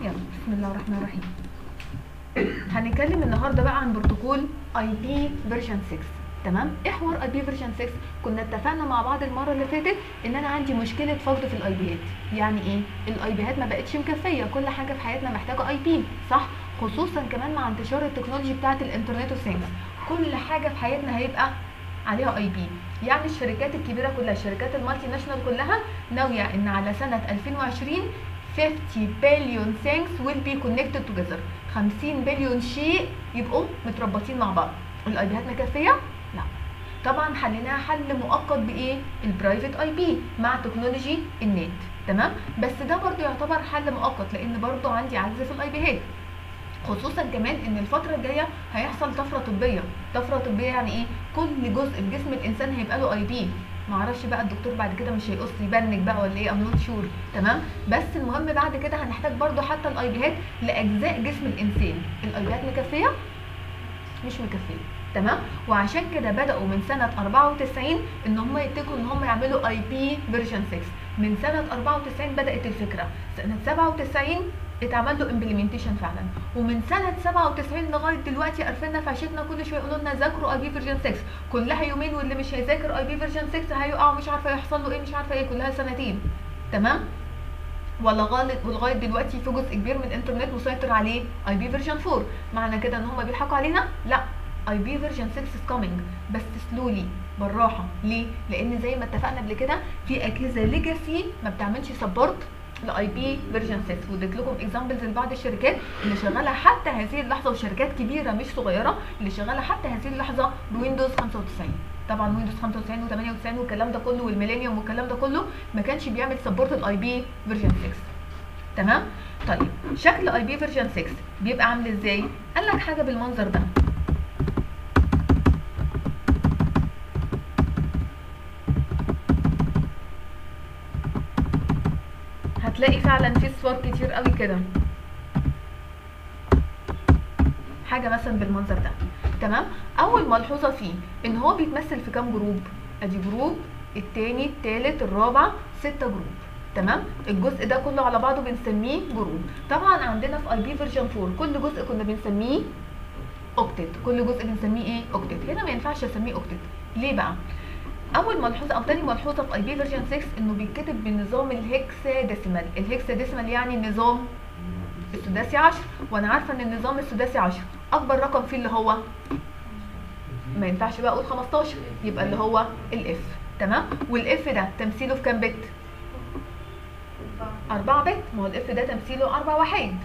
يلا بسم الله الرحمن الرحيم. هنتكلم النهارده بقى عن بروتوكول IP version 6 تمام؟ إيه حوار IP version 6 كنا اتفقنا مع بعض المرة اللي فاتت إن أنا عندي مشكلة فقد في ال IP ات يعني إيه؟ ال IP ات ما بقتش مكفية. كل حاجة في حياتنا محتاجة IP صح؟ خصوصا كمان مع انتشار ال technology بتاعة ال Internet of Things كل حاجة في حياتنا هيبقى عليها IP يعني الشركات الكبيرة كلها الشركات ال multinational كلها ناوية إن على سنة 2020 50 billion things will be connected together. 50 بليون شيء يبقوا متربطين مع بعض. ال IP ات مكفيه لا. طبعا حليناها حل مؤقت بإيه؟ ال private IP مع technology ال NAT. تمام؟ بس ده برضو يعتبر حل مؤقت لأن برضو عندي عجز في ال IP ات خصوصا كمان إن الفترة الجاية هيحصل طفرة طبية. طفرة طبية يعني إيه؟ كل جزء في جسم الإنسان هيبقى له IP معرفش بقى الدكتور بعد كده مش هيقص ابنك بقى ولا إيه I'm not sure تمام؟ بس المهم بعد كده هنحتاج برضو حتى ال IP ات لأجزاء جسم الإنسان. ال IP ات مكفية؟ مش مكفية تمام؟ وعشان كده بدأوا من سنة 94 إن هم يتجهوا إن هم يعملوا IP version 6 من سنة 94 بدأت الفكرة. سنة 97 اتعمل له implementation فعلا. ومن سنة 97 لغاية دلوقتي قرفنا في كل شوية يقولوا لنا ذاكروا IP version 6 كلها يومين واللي مش هيذاكر IP version 6 هيقع مش عارفة يحصل له إيه مش عارفة إيه. كلها سنتين. تمام؟ ولا غالط ولغاية دلوقتي في جزء كبير من الانترنت مسيطر عليه IP version 4 معنى كده إن هم بيضحكوا علينا؟ لا. IP version 6 is coming بس slowly بالراحة. ليه؟ لأن زي ما اتفقنا قبل كده في أجهزة legacy ما بتعملش support ل IP version 6 واديت لكم examples لبعض الشركات اللي شغالة حتى هذه اللحظة وشركات كبيرة مش صغيرة اللي شغالة حتى هذه اللحظة ب Windows 95 طبعا Windows 95 و98 والكلام ده كله وال Millennium والكلام ده كله ما كانش بيعمل support ال IP version 6 تمام؟ طيب شكل IP version 6 بيبقى عامل إزاي؟ قال لك حاجة بالمنظر ده. هتلاقي فعلا في صور كتير قوي كده. حاجة مثلا بالمنظر ده. تمام؟ أول ملحوظه فيه إن هو بيتمثل في كام group؟ أدي group التاني التالت الرابع ستة group. تمام؟ الجزء ده كله على بعضه بنسميه group. طبعا عندنا في IP version 4 كل جزء كنا بنسميه octet كل جزء بنسميه إيه؟ octet هنا ما ينفعش أسميه octet ليه بقى؟ أول ملحوظة أو تاني ملحوظة في IP version 6 إنه بيتكتب بنظام ال hexadecimal ال hexadecimal يعني النظام السداسي 10 وأنا عارفة إن النظام السداسي 10 أكبر رقم فيه اللي هو ما ينفعش بقى أقول 15 يبقى اللي هو ال F تمام؟ وال F ده تمثيله في كام bit 4 bit ما هو ال F ده تمثيله 4 وحيد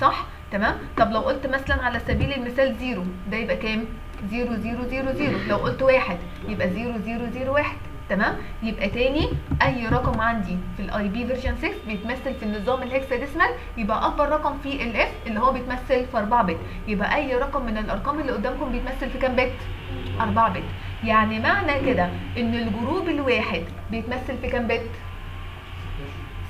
صح؟ تمام؟ طب لو قلت مثلا على سبيل المثال zero ده يبقى كام؟ zero zero zero zero. لو قلت واحد يبقى zero zero zero واحد. تمام؟ يبقى تاني أي رقم عندي في ال IP version 6 بيتمثل في النظام ال hexadecimal يبقى اكبر رقم فيه ال F اللي هو بيتمثل في 4 bit يبقى أي رقم من الأرقام اللي قدامكم بيتمثل في كام bit 4 bit يعني معنى كده إن ال group الواحد بيتمثل في كام bit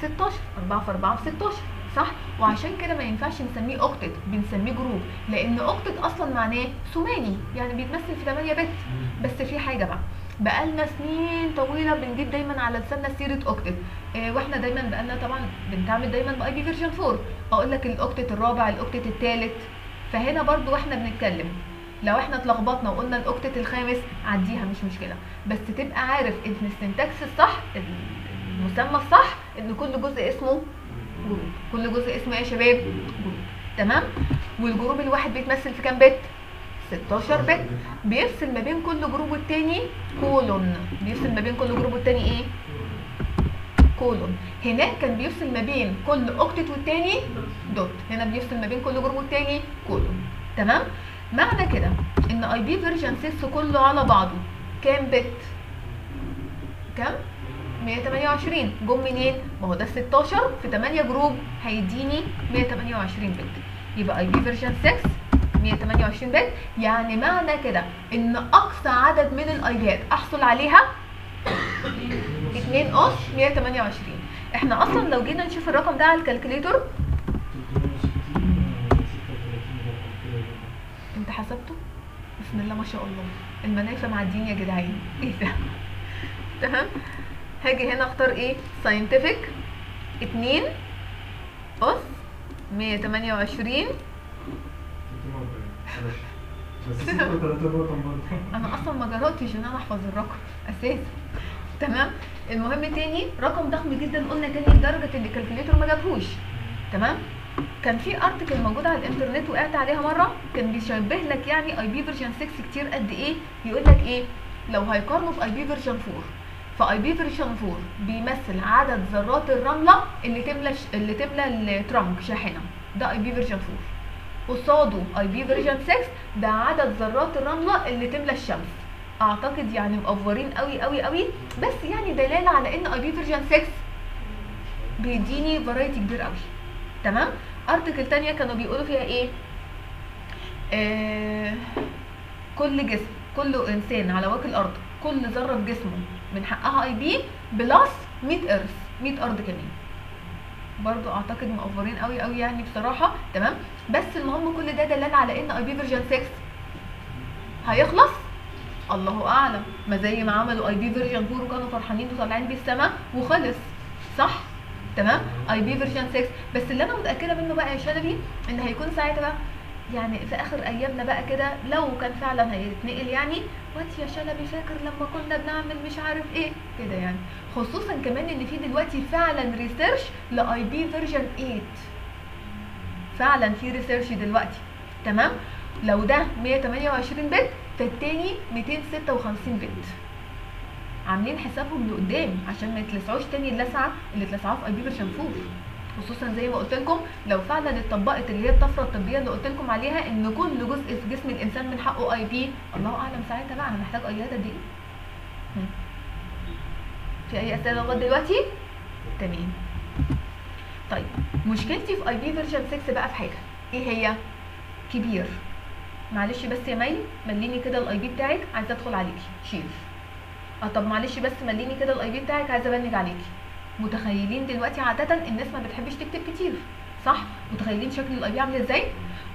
16 4 في 4 في 16 صح؟ وعشان كده ما ينفعش نسميه octet بنسميه group لأن octet أصلا معناه ثماني يعني بيتمثل في 8 bit. بس في حاجة بقى بقالنا سنين طويلة بنجيب دايما على لساننا سيرة octet إيه وإحنا دايما بقالنا طبعا بنتعامل دايما ب IP version 4 أقول لك ال octet الرابع ال octet الثالث فهنا برضو وإحنا بنتكلم. لو إحنا اتلخبطنا وقلنا ال octet الخامس عديها مش مشكلة. بس تبقى عارف إن ال syntax الصح المسمى الصح إن كل جزء اسمه group. كل جزء اسمه إيه يا شباب group. تمام؟ وال group الواحد بيتمثل في كام bit 16 bit بيفصل ما بين كل group والتاني colon. بيفصل ما بين كل group والتاني إيه؟ colon. هناك كان بيفصل ما بين كل octet والتاني dot. هنا بيفصل ما بين كل group والتاني colon. تمام؟ معنى كده ان IP version 6 كله على بعضه. كام bit كام؟ 128 جم منين؟ ما هو ده 16 في 8 group هيديني 128 bit يبقى IP version 6 128 bit يعني معنى كده إن أقصى عدد من ال IP ات أحصل عليها 2 اس 128 إحنا أصلا لو جينا نشوف الرقم ده على ال calculator أنت حسبته؟ بسم الله ما شاء الله المنافع معديين يا جدعان إيه ده؟ تمام؟ هاجي هنا اختار إيه؟ scientific 2 أس 128 بس 36 رقم برضه أنا أصلا ما جربتش إن أنا أحفظ الرقم أساسا. تمام؟ المهم تاني رقم ضخم جدا قلنا تاني لدرجة إن ال calculator ما جابهوش. تمام؟ كان في article موجود على الإنترنت وقعت عليها مرة كان بيشبه لك يعني IP version 6 كتير قد إيه؟ يقول لك إيه؟ لو هيقارنوا ب IP version 4 ف IP version 4 بيمثل عدد ذرات الرملة اللي تملى اللي تملى ال truck شاحنة. ده IP version 4 قصاده IP version 6 ده عدد ذرات الرملة اللي تملى الشمس. أعتقد يعني مأفورين قوي قوي قوي بس يعني دلالة على إن IP version 6 بيديني variety كبير قوي تمام؟ article تانية كانوا بيقولوا فيها إيه؟ آه كل جسم كل إنسان على وجه الأرض كل ذرة في جسمه من حقها IP plus 100 earth 100 أرض كمان. برضو أعتقد مأفورين قوي قوي يعني بصراحة. تمام؟ بس المهم كل ده دلال على إن IP version 6 هيخلص. الله أعلم. ما زي ما عملوا IP version 4 وكانوا فرحانين وطالعين بيه السما وخلص. صح؟ تمام؟ IP version 6 بس اللي أنا متأكدة منه بقى يا شلبي إن هيكون ساعتها بقى يعني في آخر أيامنا بقى كده لو كان فعلا هيتنقل يعني وانت يا شلبي فاكر لما كنا بنعمل مش عارف إيه؟ كده يعني. خصوصا كمان إن في دلوقتي فعلا research ل IP version 8 فعلا في research دلوقتي. تمام؟ لو ده 128 bit فالتاني 256 bit عاملين حسابهم لقدام عشان ما يتلسعوش تاني اللسعة اللي اتلسعوها في IP version 4 خصوصا زي ما قلت لكم لو فعلا اتطبقت اللي هي الطفرة الطبية اللي قلت لكم عليها إن كل جزء في جسم الإنسان من حقه IP الله أعلم ساعتها بقى هنحتاج IP ات قد إيه. في أي أسئلة لغاية دلوقتي؟ تمام. طيب مشكلتي في IP version 6 بقى في حاجة. إيه هي؟ كبير. معلش بس يا مي مليني كده ال IP بتاعك عايزه أدخل عليكي. شيل آه طب معلش بس مليني كده ال IP بتاعك عايزه ا ping عليكي. متخيلين دلوقتي عادة الناس ما بتحبش تكتب كتير صح؟ متخيلين شكل ال IP عامل إزاي؟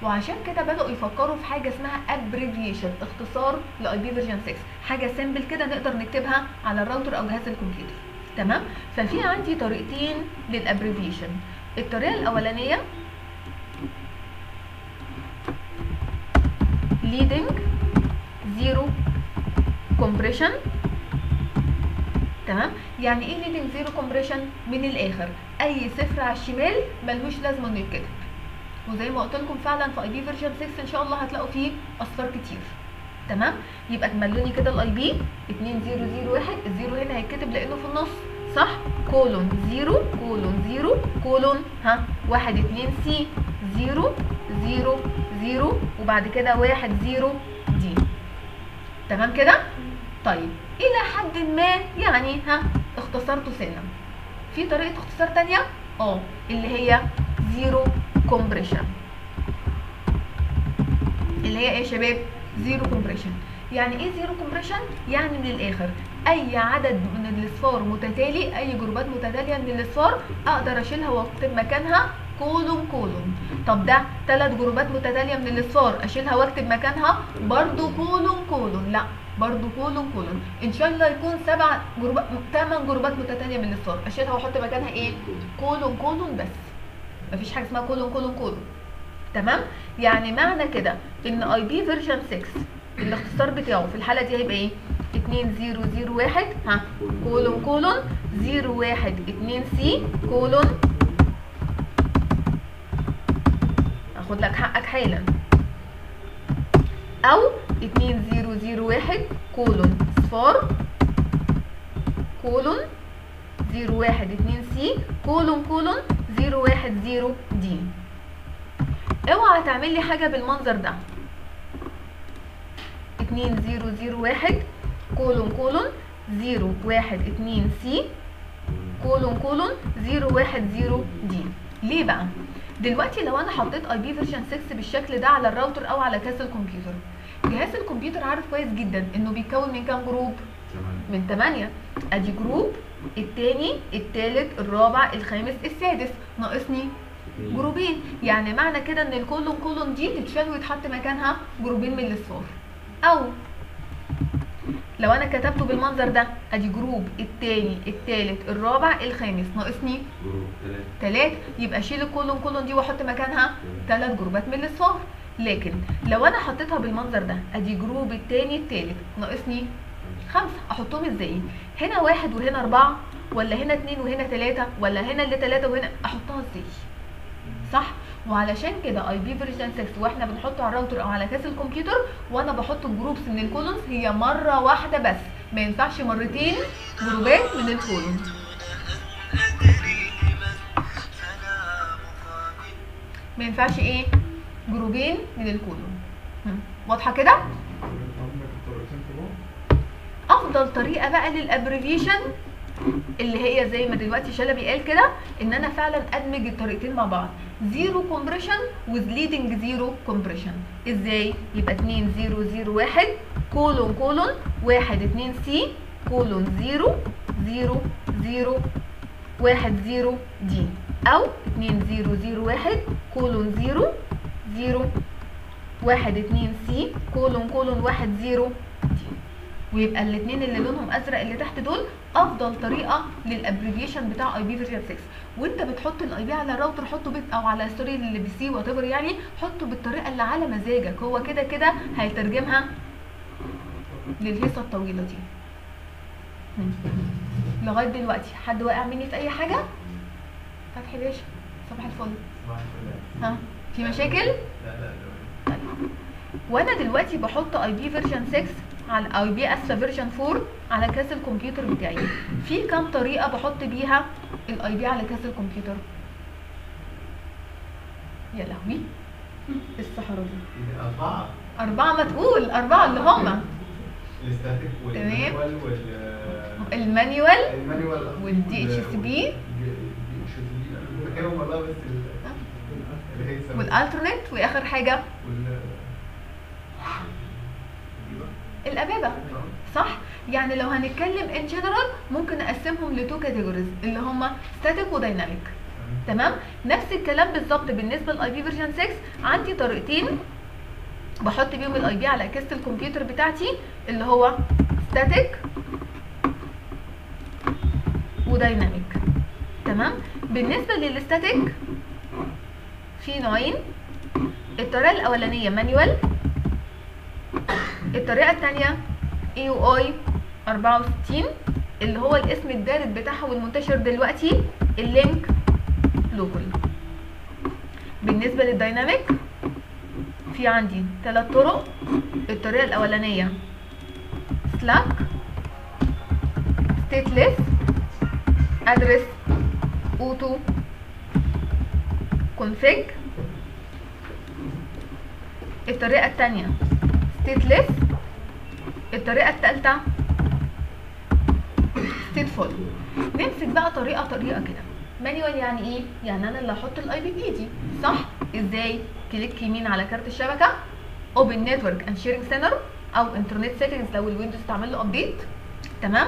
وعشان كده بدأوا يفكروا في حاجة اسمها abbreviation اختصار ل IP version 6 حاجة simple كده نقدر نكتبها على الراوتر أو جهاز الكمبيوتر. تمام؟ ففي عندي طريقتين لل abbreviation الطريقة الأولانية leading zero compression. تمام؟ يعني إيه leading zero compression من الآخر؟ أي صفر على الشمال ملهوش لازمة انه يتكتب وزي ما قلت لكم فعلا في IP version 6 إن شاء الله هتلاقوا فيه اصفار كتير. تمام؟ يبقى تملوني كده ال IP 2001 ال zero هنا هيتكتب لأنه في النص صح؟ colon zero colon zero colon ها؟ واحد اتنين C zero zero zero وبعد كده واحد zero D تمام كده؟ طيب. إلى حد ما يعني ها اختصرته سنة. في طريقة اختصار تانية؟ آه اللي هي zero compression. اللي هي إيه يا شباب؟ zero compression. يعني إيه zero compression؟ يعني من الآخر أي عدد من الإصفار متتالي أي جروبات متتالية من الإصفار أقدر أشيلها واكتب مكانها colon colon. طب ده ثلاث جروبات متتالية من الإصفار أشيلها واكتب مكانها برضو colon colon. لا برضو colon colon إن شاء الله يكون سبع جروبات ثمان جروبات متتالية من الاصفار اشيلها واحط مكانها إيه؟ colon colon بس. مفيش حاجة اسمها colon colon colon تمام؟ يعني معنى كده إن IP version 6 الاختصار بتاعه في الحالة دي هيبقى إيه؟ 2001 ها؟ كولون كولون 012 سي كولون. أخد لك حقك حالا. أو 2001 colon صفار colon 012 C colon colon 010 D. اوعى تعمل لي حاجة بالمنظر ده. 2001 colon colon 012 C colon colon 010 D. ليه بقى؟ دلوقتي لو أنا حطيت IP version 6 بالشكل ده على الراوتر أو على كاس الكمبيوتر جهاز الكمبيوتر عارف كويس جدا إنه بيتكون من كام group؟ من 8 أدي group التاني التالت الرابع الخامس السادس. ناقصني جروبين. يعني معنى كده إن ال colon colon دي تتشال ويتحط مكانها جروبين من الاصفار أو لو أنا كتبته بالمنظر ده أدي group التاني التالت الرابع الخامس. ناقصني تلات يبقى اشيل ال colon colon دي وأحط مكانها تلات جروبات من الاصفار لكن لو أنا حطيتها بالمنظر ده أدي group التاني التالت. ناقصني خمسة. أحطهم إزاي؟ هنا واحد وهنا أربعة ولا هنا اتنين وهنا تلاتة ولا هنا اللي تلاتة وهنا أحطها إزاي؟ صح؟ وعلشان كده IP version 6 وإحنا بنحطه على الراوتر أو على كيسة الكمبيوتر وأنا بحط ال groups من ال colons هي مرة واحدة بس. ما ينفعش مرتين جروبات من ال colons ما ينفعش إيه؟ جروبين من ال colon واضحة كده؟ أفضل طريقة بقى لل abbreviation اللي هي زي ما دلوقتي شلبي قال كده إن أنا فعلا أدمج الطريقتين مع بعض. zero compression with leading zero compression إزاي؟ يبقى 2 0 0 1 colon colon 1 2 C colon 0 0 0 1 0 D أو 2 0 0 1 colon 0 0 1 2 C colon colon 1 0 D ويبقى الاثنين اللي لونهم أزرق اللي تحت دول أفضل طريقة لل abbreviation بتاع IP version 6 وأنت بتحط ال IP على الراوتر حطه بت أو على sorry ال PC وات يعني حطه بالطريقة اللي على مزاجك. هو كده كده هيترجمها للهيصه الطويلة دي. لغاية دلوقتي. حد واقع مني في أي حاجة؟ فتحي باشا صباح الفل. ها؟ في مشاكل؟ لا لا لا وأنا دلوقتي بحط IP version 6 على IP آسفة version 4 على كيسة الكمبيوتر بتاعي. في كام طريقة بحط بيها ال IP على كيسة الكمبيوتر؟ يا لهوي. الصحراء دي. أربعة. أربعة ما تقول أربعة اللي هم. ال static. وال manual وال ال manual ال manual وال DHCP. وال alternate وآخر حاجة. وال APIPA صح؟ يعني لو هنتكلم in general ممكن اقسمهم ل two categories اللي هم static و dynamic تمام؟ نفس الكلام بالظبط بالنسبة لل IP version 6 عندي طريقتين بحط بيهم ال IP على كيسة الكمبيوتر بتاعتي اللي هو static و dynamic تمام؟ بالنسبة لل static في نوعين. الطريقة الأولانية manual الطريقة الثانية EUI 64 اللي هو الاسم الدارج بتاعها والمنتشر دلوقتي ال link local. بالنسبة لل dynamic في عندي ثلاث طرق. الطريقة الأولانية SLAAC stateless address auto config الطريقة الثانية stateless الطريقة الثالثه stateful نمسك بقى طريقة طريقة كده. manual يعني إيه؟ يعني أنا اللي أحط ال IP بايدي صح؟ إزاي؟ click يمين على كارت الشبكة. open network and sharing center أو internet settings لو ال Windows تعمل له update تمام؟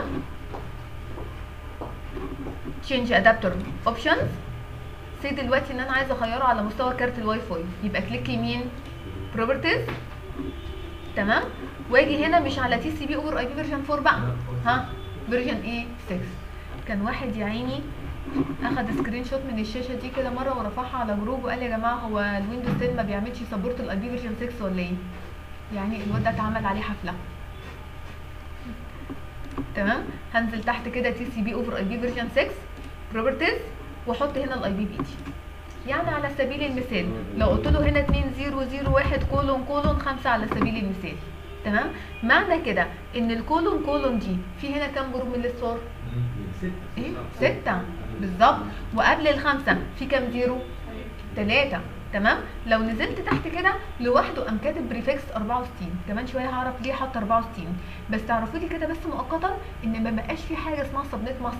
change adapter options say دلوقتي إن أنا عايزة أغيره على مستوى كارت الواي فاي. يبقى click يمين properties تمام؟ واجي هنا مش على TCP over IP version 4 بقى. ها؟ version إيه 6 كان واحد يا عيني أخد screenshot من الشاشة دي كده مرة ورفعها على group وقال يا جماعة هو ال Windows 10 ما بيعملش support ال IP version 6 ولا إيه؟ يعني الواد ده اتعمل عليه حفلة. تمام؟ هنزل تحت كده TCP over IP version 6 properties وأحط هنا ال IP بإيدي. يعني على سبيل المثال لو قلت له هنا 2001 colon colon 5 على سبيل المثال تمام؟ معنى كده إن ال colon colon دي في هنا كام group من الاصفار إيه؟ ستة. بالظبط. وقبل الخمسة في كام zero؟ تلاتة. تمام؟ لو نزلت تحت كده لوحده قام كاتب prefix 64 كمان شوية هعرف ليه حط 64 بس تعرفوا لي كده بس مؤقتا إن ما بقاش في حاجة اسمها subnet mask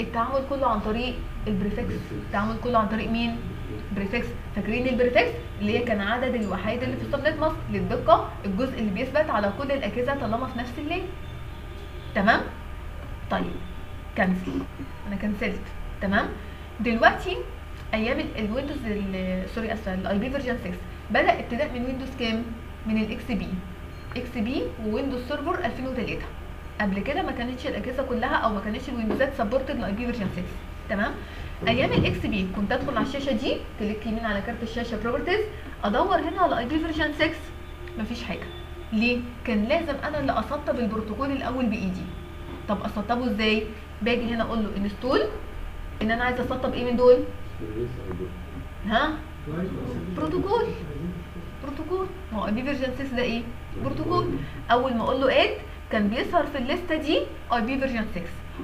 التعامل كله عن طريق ال prefix التعامل كله عن طريق مين؟ prefix. فاكرين ال prefix؟ اللي هي كان عدد الوحايد اللي في ال subnet mask للدقة الجزء اللي بيثبت على كل الأجهزة طالما في نفس ال LAN. تمام؟ طيب cancel أنا كنسلت تمام؟ دلوقتي أيام ال- Windows ال- sorry أسفة ال IP version 6 بدأ ابتداء من Windows كام؟ من ال XP XP و Windows Server 2003 قبل كده ما كانتش الأجهزة كلها أو ما كانتش الويندوزات supported ل IP version 6 تمام؟ أيام ال XP كنت أدخل على الشاشة دي click يمين على كارت الشاشة properties أدور هنا على IP version 6 مفيش حاجة. ليه؟ كان لازم أنا اللي أسطب البروتوكول الأول بإيدي. طب أسطبه إزاي؟ باجي هنا أقول له install إن أنا عايزه أسطب إيه من دول؟ ها؟ بروتوكول. بروتوكول. ما هو IP version 6 ده إيه؟ بروتوكول. أول ما أقول له add كان بيظهر في الليستة دي اي بي فيرجن 6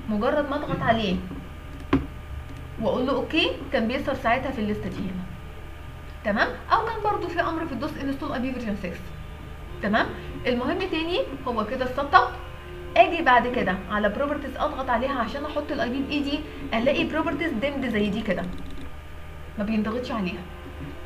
مجرد ما أضغط عليه وأقول له أوكي كان بيظهر ساعتها في الليسته دي هنا تمام؟ أو كان برضو في أمر في الدوس انستول اي بي فيرجن 6 تمام؟ المهم تاني هو كده اتسطب آجي بعد كده على بروبرتيز أضغط عليها عشان أحط الاي بي بايدي ألاقي بروبرتيز دمد زي دي كده. ما بينضغطش عليها.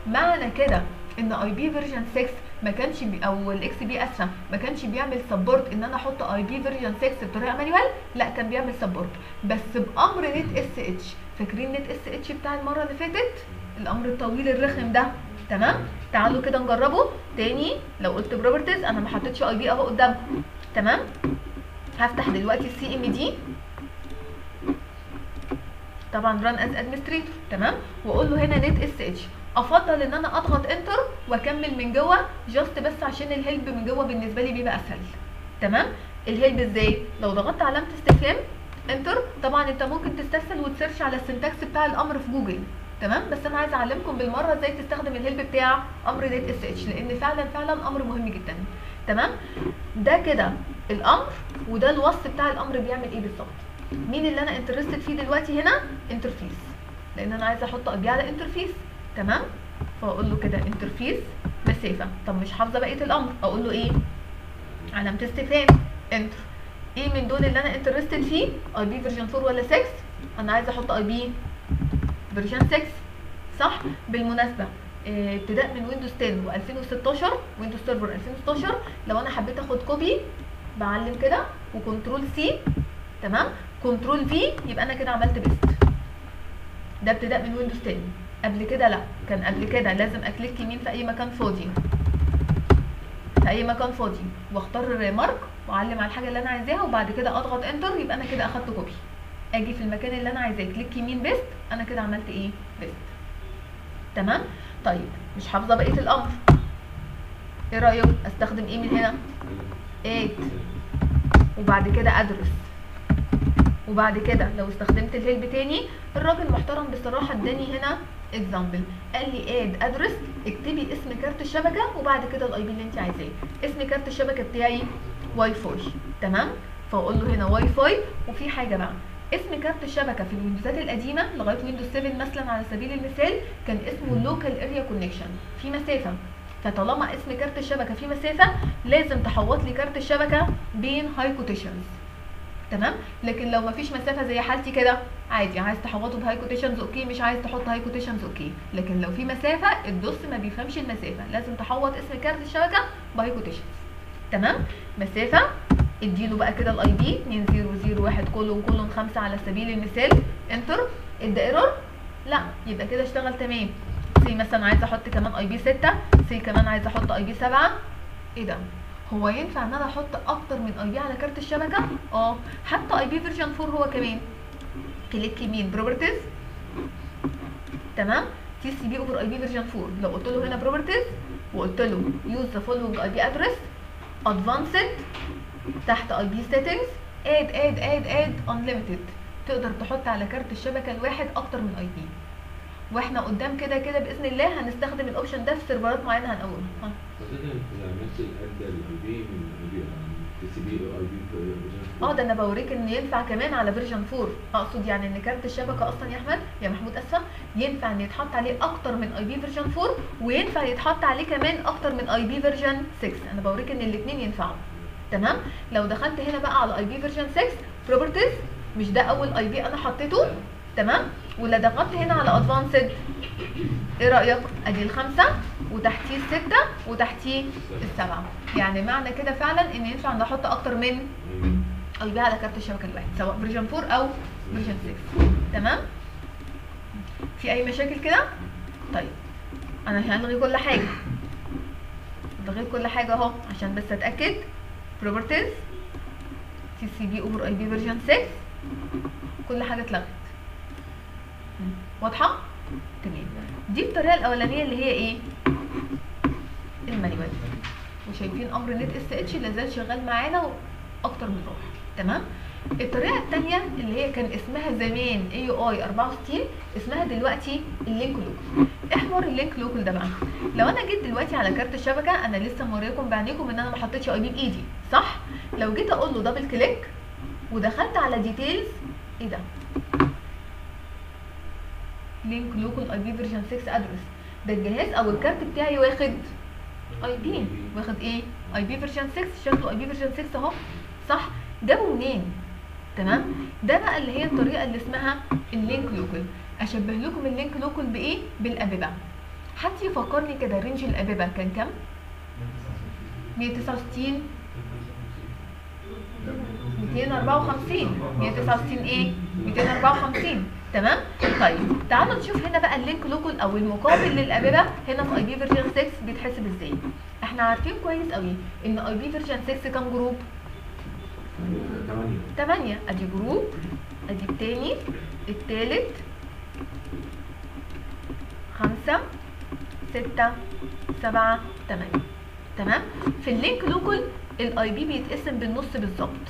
معنى كده إن اي بي فيرجن 6 ما كانش بي أو الاكس بي اسفه ما كانش بيعمل سبورت إن أنا أحط اي بي فيرجن 6 بطريقة مانيوال لا كان بيعمل سبورت بس بأمر نت اس اتش فاكرين نت اس اتش بتاع المرة اللي فاتت؟ الأمر الطويل الرخم ده. تمام؟ تعالوا كده نجربه تاني. لو قلت بروبرتيز أنا ما حطيتش اي بي أهو قدامكم. تمام؟ هفتح دلوقتي السي ام دي طبعا ران از ادمنستريتور تمام؟ وأقول له هنا نت اس اتش. أفضل إن أنا أضغط انتر وأكمل من جوه جاست بس عشان الهيلب من جوه بالنسبة لي بيبقى أسهل. تمام؟ الهيلب إزاي؟ لو ضغطت علامة استفهام انتر طبعا انت ممكن تستسهل وتسيرش على السنتكس بتاع الأمر في جوجل. تمام؟ بس أنا عايزه أعلمكم بالمرة إزاي تستخدم الهيلب بتاع أمر نت إس إتش لأن فعلا فعلا أمر مهم جدا. تمام؟ ده كده الأمر وده الوصف بتاع الأمر بيعمل إيه بالظبط. مين اللي أنا انترستد فيه دلوقتي هنا؟ انترفيس لأن أنا عايزه أحط اي بي على انترفيس تمام؟ فأقول له كده انترفيس مسافة. طب مش حافظة بقية الأمر. أقول له إيه؟ علامة استفهام انتر إيه من دول اللي أنا انترستد فيه؟ اي بي فيرجن 4 ولا 6 أنا عايزة أحط اي بي فيرجن 6 صح؟ بالمناسبة آه، ابتداء من ويندوز 10 و2016 ويندوز سيرفر 2016 لو أنا حبيت أخد كوبي بعلم كده وكنترول سي تمام؟ كنترول في يبقى أنا كده عملت بيست ده ابتداء من ويندوز 10 قبل كده لا كان قبل كده. لازم أكليك يمين في أي مكان فاضي. في أي مكان فاضي. واختار مارك واعلم على الحاجة اللي أنا عايزاها وبعد كده أضغط انتر يبقى أنا كده أخدت كوبي أجي في المكان اللي أنا عايزاه كليك يمين بيست أنا كده عملت إيه؟ بيست تمام؟ طيب مش حافظة بقية الأمر. إيه رأيك؟ أستخدم إيه من هنا؟ اد وبعد كده ادرس وبعد كده لو استخدمت الهيلب تاني الراجل محترم بصراحة اداني هنا اكزامبل قال لي اد ادرس اكتبي اسم كارت الشبكة وبعد كده الاي بي اللي أنت عايزاه. اسم كارت الشبكة بتاعي واي فاي تمام؟ فأقول له هنا واي فاي وفي حاجة بقى. اسم كارت الشبكة في الويندوزات القديمة لغاية ويندوز 7 مثلا على سبيل المثال كان اسمه لوكال اريا كونكشن في مسافة. فطالما اسم كارت الشبكة في مسافة لازم تحوط لي كارت الشبكة بين هاي كوتيشنز تمام؟ لكن لو مفيش مسافة زي حالتي كده عادي. عايز تحوطه بهاي كوتيشنز أوكي. مش عايز تحط هاي كوتيشنز أوكي. لكن لو في مسافة الدوس ما بيفهمش المسافة. لازم تحوط اسم كارت الشبكة بهاي كوتيشنز تمام؟ مسافة. اديله بقى كده الاي دي 2001 كولون كولون 5 على سبيل المثال. انتر ادى ايرور لا يبقى كده اشتغل تمام. سي مثلا عايزه أحط كمان اي بي 6 سي كمان عايزه أحط اي بي 7 إيه ده؟ هو ينفع إن أنا أحط أكتر من اي بي على كارت الشبكة؟ آه. حتى اي بي فيرجن 4 هو كمان. كليك يمين. بروبرتيز تمام؟ تي سي بي اوفر اي بي فيرجن 4 لو قلت له هنا بروبرتيز وقلت له يوز ذا فولوينج اي بي ادرس ادفانسد تحت اي بي سيتنجز اد اد اد اد انليميتد تقدر تحط على كارت الشبكة الواحد أكتر من اي بي وإحنا قدام كده كده بإذن الله هنستخدم الاوبشن ده في سيرفرات معينة هنقولها. عملت الاد بي من بي تي سي بي اي بي آه ده أنا بوريك ان ينفع كمان على فيرجن 4 اقصد يعني ان كارت الشبكة أصلا يا أحمد يا محمود أسفة ينفع إن يتحط عليه أكتر من اي بي فيرجن 4 وينفع يتحط عليه كمان أكتر من اي بي فيرجن 6 أنا بوريك إن الاثنين ينفعوا. تمام؟ لو دخلت هنا بقى على اي بي فيرجن 6 بروبرتيز مش ده أول اي بي أنا حطيته؟ تمام؟ ولا ضغطت هنا على ادفانسد إيه رأيك؟ أدي الخمسة وتحتيه الستة وتحتيه السبعة. يعني معنى كده فعلا إن ينفع نحط أكتر من اي بي على كارت الشبكة الواحد سواء فيرجن 4 أو فيرجن 6 تمام؟ في أي مشاكل كده؟ طيب أنا هلغي كل حاجة. لغيت كل حاجة أهو عشان بس أتأكد. بروبرتيز تي سي بي اوفر اي بي فيرجن 6 كل حاجة اتلغت. واضحة؟ تمام. دي الطريقة الأولانية اللي هي إيه؟ المانيوال. وشايفين أمر نت اس اتش لازال شغال معانا أكتر من روح تمام؟ الطريقة الثانية اللي هي كان اسمها زمان اي اي 64 اسمها دلوقتي اللينك لوكال حوار اللينك لوكال ده بقى. لو أنا جيت دلوقتي على كارت الشبكة أنا لسه موريكم بعينيكم إن أنا ما حطيتش اي بي بايدي صح؟ لو جيت أقول له دبل كليك ودخلت على ديتيلز إيه ده؟ لينك لوكال اي بي فيرجن 6 ادرس ده الجهاز أو الكارت بتاعي واخد IP واخد إيه؟ IP version 6 شكله IP version 6 أهو صح؟ جابه منين تمام؟ ده بقى اللي هي الطريقة اللي اسمها ال link local. أشبه لكم ال link local بإيه؟ بال APIPA. حد يفكرني كده range ال APIPA كان كام؟ 169 254 169 إيه؟ 254 تمام؟ طيب تعالوا نشوف هنا بقى ال link local أو المقابل لل APIPA. هنا في IP version 6 بيتحسب إزاي؟ إحنا عارفين كويس قوي إن IP version 6 كام group؟ 8 أدي group. أدي التاني. التالت. خمسة. ستة. سبعة. تمانية. تمام؟ في ال link local ال IP بيتقسم بالنص بالظبط.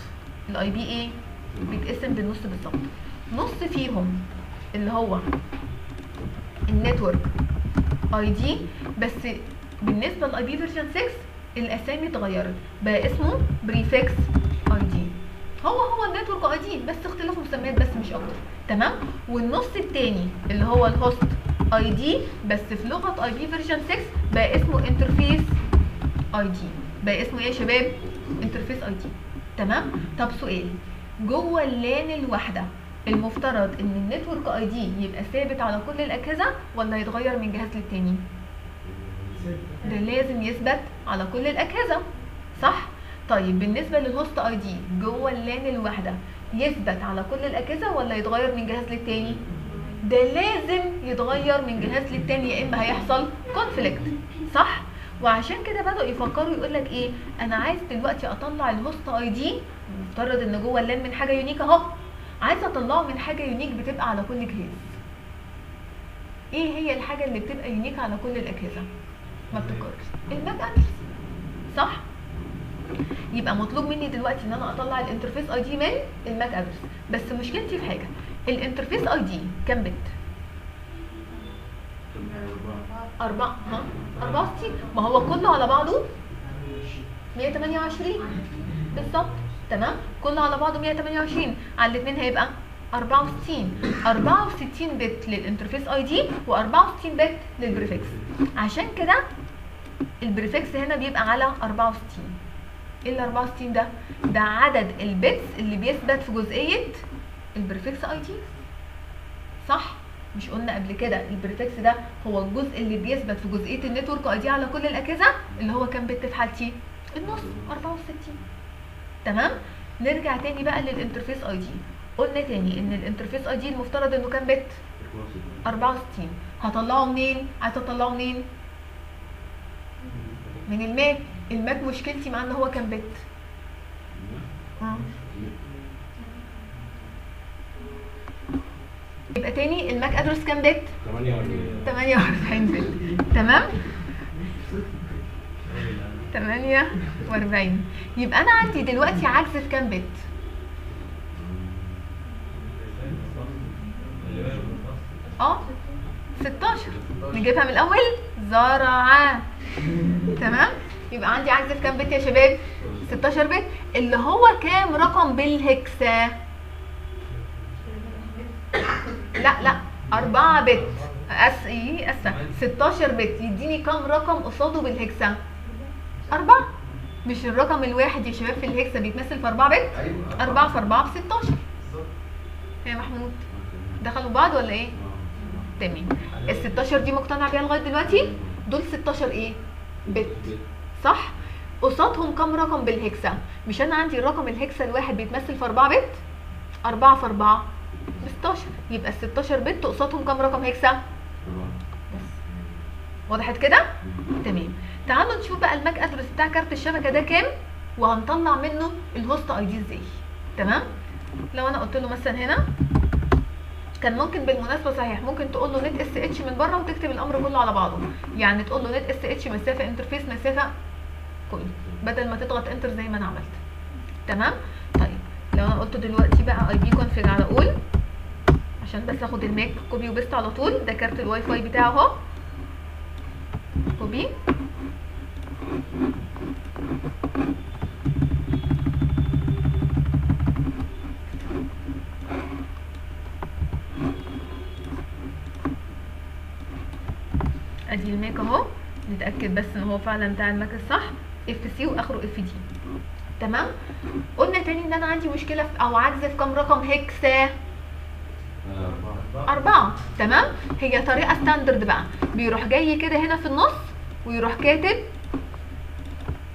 ال IP إيه؟ بيتقسم بالنص بالظبط. نص فيهم اللي هو ال network ID بس بالنسبة لل IP version 6 الاسامي اتغيرت. بقى اسمه prefix ID هو هو ال network ID بس اختلاف مسميات بس مش أكتر. تمام؟ والنص التاني اللي هو ال host ID بس في لغة IP version 6 بقى اسمه interface ID بقى اسمه إيه يا شباب؟ interface ID تمام؟ طب سؤال. جوه ال LAN الواحدة المفترض إن ال network ID يبقى ثابت على كل الأجهزة ولا يتغير من جهاز للتاني؟ ده لازم يثبت على كل الأجهزة صح؟ طيب بالنسبة لل host ID جوه ال LAN الواحدة يثبت على كل الأجهزة ولا يتغير من جهاز للتاني؟ ده لازم يتغير من جهاز للتاني يا إما هيحصل conflict صح؟ وعشان كده بدأوا يفكروا يقول لك إيه؟ أنا عايز دلوقتي أطلع ال host ID مفترض إن جوه ال LAN من حاجة unique أهو. عايز أطلعه من حاجة unique بتبقى على كل جهاز. إيه هي الحاجة اللي بتبقى unique على كل الأجهزة؟ ما بتتكررش ال MAC صح؟ يبقى مطلوب مني دلوقتي إن أنا أطلع ال interface ID من ال MAC address. بس مشكلتي في حاجة ال interface ID كام bit؟ أربعة. ها 64 ما هو كله على بعضه؟ 128 بالظبط. تمام؟ كله على بعضه 128 على الاثنين هيبقى 64 64 bit لل interface ID و64 bit لل prefix. عشان كده ال prefix هنا بيبقى على 64 إيه ال 64 ده ده عدد ال bits اللي بيثبت في جزئية ال prefix ID صح؟ مش قلنا قبل كده ال prefix ده هو الجزء اللي بيثبت في جزئية ال network ID على كل الأجهزة اللي هو كام bit في حالتي النص 64 تمام؟ نرجع تاني بقى لل interface ID قلنا تاني إن ال interface ID المفترض إنه كام bit 64 هطلعه منين؟ عايزه اطلعه منين؟ من ال MAC ال MAC مشكلتي معاه إن هو كام bit. يبقى تاني الماك أدرس كام بت 48 بت تمام؟ 48 يبقى أنا عندي دلوقتي عجز في كام بت آه 16 نجيبها من الأول؟ زرعة تمام؟ يبقى عندي عجز في كام بت يا شباب؟ 16 بت اللي هو كام رقم بالهكسا لا لا. 4 بت أس إيه اسفه 16 بت يديني كام رقم قصاده بالهكسا 4 مش الرقم الواحد يا شباب في الهكسا بيتمثل في 4 بت أيوه 4 في 4 ب 16 بالظبط. يا محمود. دخلوا بعض ولا إيه؟ تمام. ال 16 دي مقتنع بيها لغاية دلوقتي؟ دول 16 إيه؟ بت صح؟ قصادهم كام رقم بالهكسا مش أنا عندي الرقم الهكسا الواحد بيتمثل في 4 بت؟ 4 في 4 ب 16 يبقى ال 16 bit قصادهم كام رقم hexa بس. وضحت كده؟ تمام. تعالوا نشوف بقى ال MAC address بتاع كارت الشبكة ده كام وهنطلع منه ال host ID إزاي. تمام؟ لو أنا قلت له مثلا هنا كان ممكن بالمناسبة صحيح ممكن تقول له netsh من بره وتكتب الأمر كله على بعضه. يعني تقول له netsh مسافة interface مسافة. كله بدل ما تضغط enter زي ما أنا عملت. تمام؟ طيب لو أنا قلت دلوقتي بقى ipconfig على all عشان بس آخد ال MAC copy و paste على طول ده كارت الواي فاي بتاعه أهو. copy أدي ال MAC أهو نتأكد بس إن هو فعلا بتاع ال MAC الصح. FC واخره FD تمام؟ قلنا تاني إن أنا عندي مشكلة في أو عجز في كام رقم. hexa أربعة. تمام؟ هي طريقة standard بقى. بيروح جاي كده هنا في النص ويروح كاتب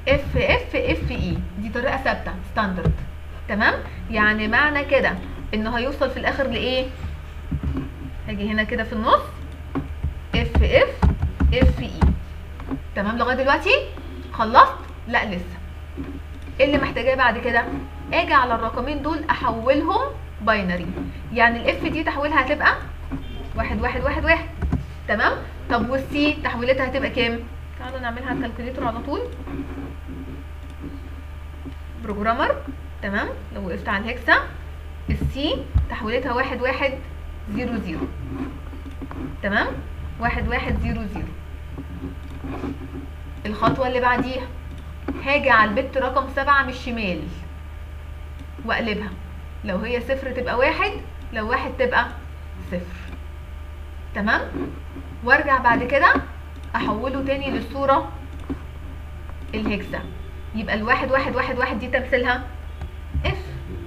FFFE دي طريقة ثابتة standard تمام؟ يعني معنى كده انه هيوصل في الآخر لإيه؟ هاجي هنا كده في النص. FFFE تمام؟ لغاية دلوقتي؟ خلصت؟ لا لسه. إيه اللي محتاجاه بعد كده؟ آجي على الرقمين دول أحولهم binary يعني ال F دي تحويلها هتبقى واحد واحد واحد واحد. تمام؟ طب وال C تحويلتها هتبقى كام؟ تعالوا نعملها ال calculator على طول. programmer تمام؟ لو وقفت على الهكسا السي تحويلتها واحد واحد zero zero. تمام؟ واحد واحد zero zero. الخطوة اللي بعديها. هاجي على ال bit رقم سبعة من الشمال. واقلبها. لو هي صفر تبقى واحد لو واحد تبقى صفر. تمام؟ وارجع بعد كده أحوله تاني للصورة ال hexa يبقى الواحد واحد واحد واحد دي تمثيلها F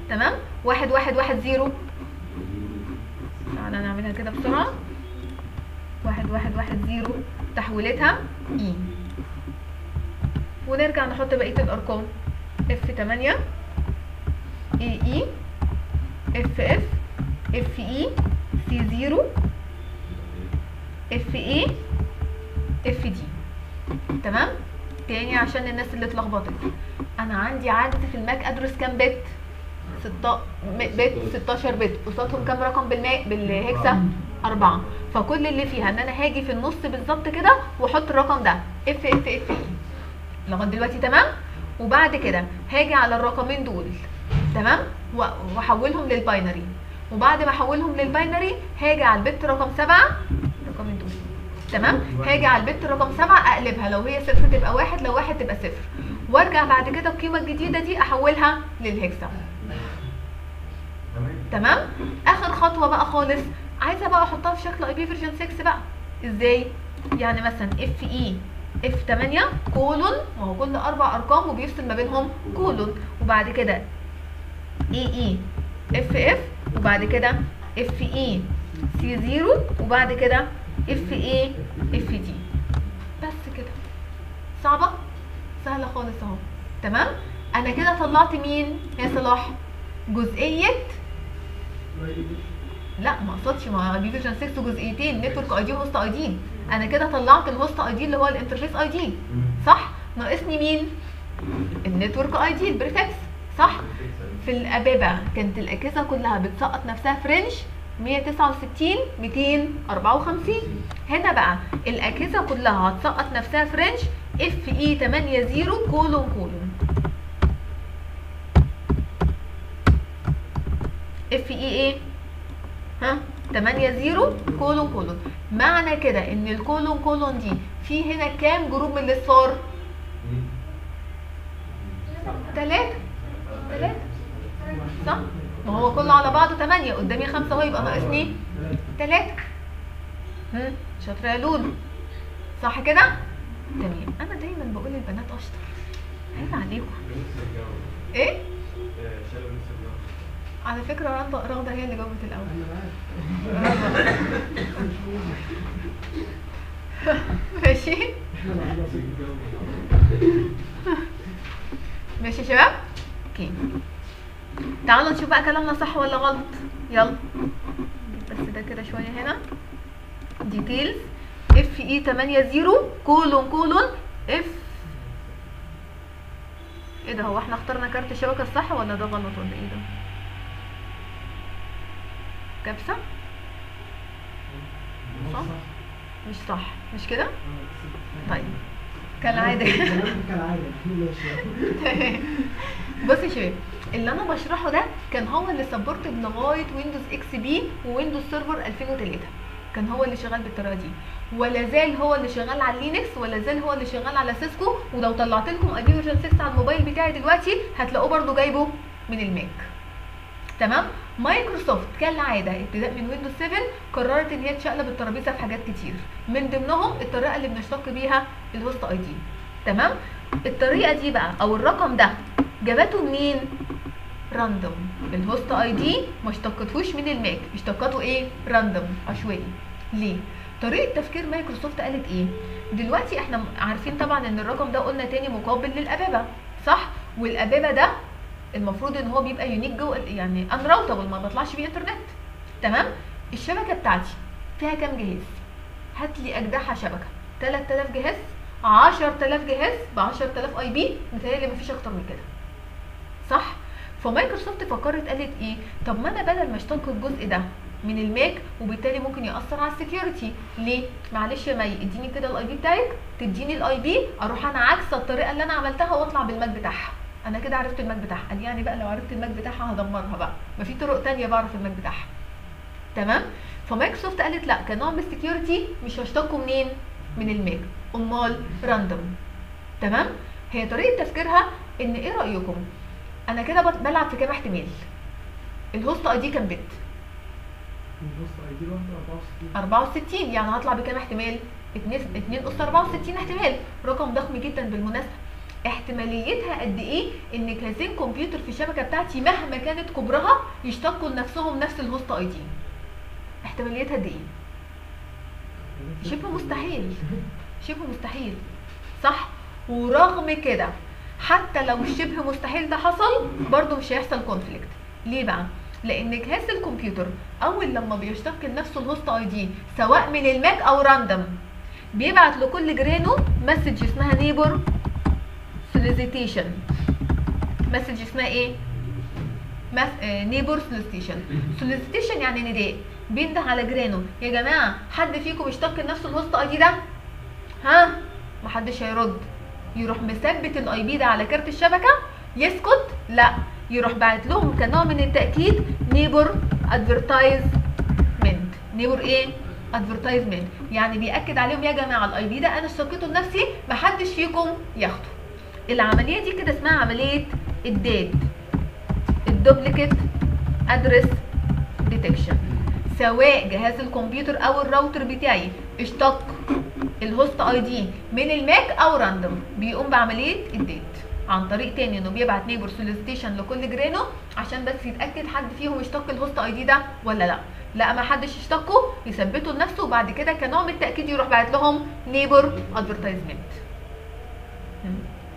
تمام؟ واحد واحد واحد zero. تعالى نعملها كده بسرعة. واحد واحد واحد zero. تحويلتها E ونرجع نحط بقية الأرقام. F تمانية E E F F F E C zero F E F D تمام؟ تاني عشان الناس اللي اتلخبطت. أنا عندي عدد في ال MAC address كام bit؟ ستة bit 16 bit. قصادهم كام رقم بالماء؟ بال hexa أربعة. فكل اللي فيها إن أنا هاجي في النص بالظبط كده وأحط الرقم ده. F F F E لغاية دلوقتي تمام؟ وبعد كده هاجي على الرقمين دول تمام؟ واحولهم لل binary. وبعد ما احولهم لل binary هاجي على ال bit رقم سبعة الرقمين دول تمام؟ هاجي على ال bit رقم سبعة أقلبها. لو هي صفر تبقى واحد لو واحد تبقى صفر. وأرجع بعد كده القيمه الجديده دي أحولها لل hexa تمام؟ آخر خطوة بقى خالص. عايزة بقى أحطها في شكل IP version 6 بقى. إزاي؟ يعني مثلا F E F 8 colon وهو كل أربع أرقام وبيفصل ما بينهم colon. وبعد كده E E F F وبعد كده F E C zero وبعد كده F E F D بس كده. صعبة؟ سهلة خالص أهو. تمام؟ أنا كده طلعت مين يا صلاح؟ جزئية؟ لا ما أقصدش IP version 6 جزئيتين. network ID و host ID أنا كده طلعت ال host ID اللي هو ال interface ID صح؟ ناقصني مين؟ ال network ID ال prefix صح؟ في ال APIPA كانت الأجهزة كلها بتسقط نفسها في range 169 254 هنا بقى الأجهزة كلها هتسقط نفسها في range F E 80 colon colon. F E إيه؟ ها؟ 8 0 colon colon. معنى كده إن الكولون كولون دي في هنا كام جروب من الاصفار ثلاثة ثلاثة صح؟ ما هو كله على بعضه 8 قدامي خمسة أهو يبقى ناقصني ثلاثة هم؟ شاطرة يا لولو. صح كده؟ تمام. أنا دايما بقول البنات أشطر. عيب عليكم. إيه؟ على فكرة رغدة رغدة هي اللي جاوبت الأول. ماشي. ماشي يا شباب؟ Okay. تعالوا نشوف بقى كلامنا صح ولا غلط. يلا. بس ده كده شوية هنا. details F E 8 0 colon colon. F إيه ده هو إحنا اخترنا كارت الشبكة الصح ولا ده غلط ولا إيه ده؟ كبسة. صح؟ مش صح. مش كده؟ طيب. كالعادة ماشي بص يا شباب اللي أنا بشرحه ده كان هو اللي supported لغايه Windows XP Windows Server 2003 كان هو اللي شغال بالطريقة دي. ولا زال هو اللي شغال على Linux ولا زال هو اللي شغال على Cisco. ولو طلعت لكم IP version 6 على الموبايل بتاعي دلوقتي هتلاقوه برده جايبه من ال MAC. تمام؟ مايكروسوفت كالعاده ابتداء من Windows 7 قررت إن هي تشقلب الترابيزة في حاجات كتير. من ضمنهم الطريقة اللي بنشتق بيها ال host ID تمام؟ الطريقة دي بقى أو الرقم ده جابته منين؟ random ال host ID ما اشتقتهوش من ال MAC. اشتقته إيه؟ random عشوائي. ليه؟ طريقة تفكير مايكروسوفت قالت إيه؟ دلوقتي إحنا عارفين طبعا إن الرقم ده قلنا تاني مقابل لل APIPA صح؟ وال APIPA ده المفروض إن هو بيبقى unique جوه يعني unroutable ما بطلعش بيه انترنت تمام؟ الشبكة بتاعتي فيها كام جهاز؟ هات لي أجدعها شبكة. 3000 جهاز 10000 جهاز ب 10000 IP متهيألي مفيش أكتر من كده. صح؟ فمايكروسوفت فكرت قالت إيه؟ طب ما أنا بدل ما اشتق الجزء ده من ال MAC وبالتالي ممكن يأثر على ال security. ليه؟ معلش يا مي اديني كده ال IP بتاعك تديني ال IP أروح أنا عكس الطريقة اللي أنا عملتها وأطلع بال MAC بتاعها. أنا كده عرفت ال MAC بتاعها. قال يعني بقى لو عرفت ال MAC بتاعها هدمرها بقى. ما في طرق تانية بعرف ال MAC بتاعها. تمام؟ فمايكروسوفت قالت لا كنوع من ال security مش هشتقه منين؟ من ال MAC أمال random تمام؟ هي طريقة تفكيرها إن إيه رأيكم؟ أنا كده بلعب في كام احتمال ال host ID كام bit. ال host ID لوحده 64 64 يعني هطلع بكام احتمال 2 2 اس 64 احتمال رقم ضخم جدا بالمناسبة. احتماليتها قد إيه إن جهازين كمبيوتر في الشبكة بتاعتي مهما كانت كبرها يشتقوا لنفسهم نفس ال host ID. احتماليتها قد إيه؟ شبه مستحيل. شبه مستحيل. صح؟ ورغم كده حتى لو الشبه مستحيل ده حصل برضه مش هيحصل conflict ليه بقى؟ لأن جهاز الكمبيوتر أول لما بيشتق لنفسه ال host ID سواء من ال MAC أو random بيبعت لكل جيرانه message اسمها neighbor solicitation message اسمها إيه؟ neighbor solicitation solicitation يعني نداء بينده على جيرانه يا جماعة حد فيكم اشتق لنفسه ال host ID ده؟ ها؟ محدش هيرد. يروح مثبت ال IP ده على كارت الشبكة؟ يسكت؟ لا. يروح باعت لهم كنوع من التأكيد neighbor advertisement neighbor إيه؟ advertisement يعني بيأكد عليهم يا جماعة ال IP ده أنا اشتقيته لنفسي محدش فيكم ياخده. العملية دي كده اسمها عملية ال DAD ال duplicate address detection. سواء جهاز الكمبيوتر أو الراوتر بتاعي اشتق ال host ID من ال MAC أو random بيقوم بعملية ال DAD عن طريق تاني إنه بيبعت neighbor solicitation لكل جيرانه عشان بس يتأكد حد فيهم اشتق ال host ID ده ولا لأ. لأ ما حدش اشتقه يثبته لنفسه وبعد كده كنوع من التأكيد يروح باعت لهم neighbor advertisement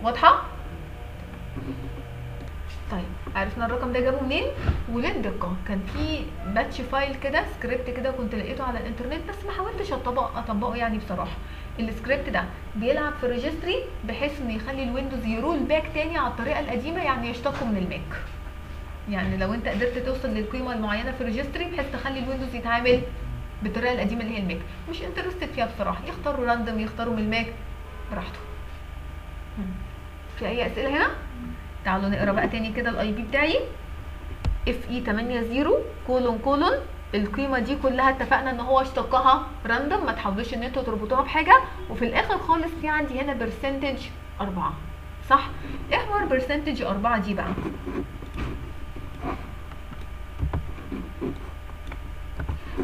واضحة؟ طيب عرفنا الرقم ده جابه منين؟ وللدقه كان في batch file كده سكريبت كده كنت لقيته على الإنترنت بس ما حاولتش اطبقه أطبقه يعني بصراحة. السكريبت ده بيلعب في ال registry بحيث إنه يخلي الويندوز ي roll back تاني على الطريقة القديمة يعني يشتقه من ال MAC. يعني لو أنت قدرت توصل للقيمة المعينة في ال registry بحيث تخلي الويندوز يتعامل بالطريقة القديمة اللي هي ال MAC. مش interested فيها بصراحة. يختاروا random يختاروا من ال MAC. براحته. في أي أسئلة هنا؟ تعالوا نقرأ بقى تاني كده ال IP بتاعي. FE 80 colon colon. القيمة دي كلها اتفقنا إن هو اشتقها random ما تحاولوش إن أنتوا تربطوها بحاجة. وفي الآخر خالص في عندي هنا percentage 4 صح؟ إيه حوار percentage 4 دي بقى؟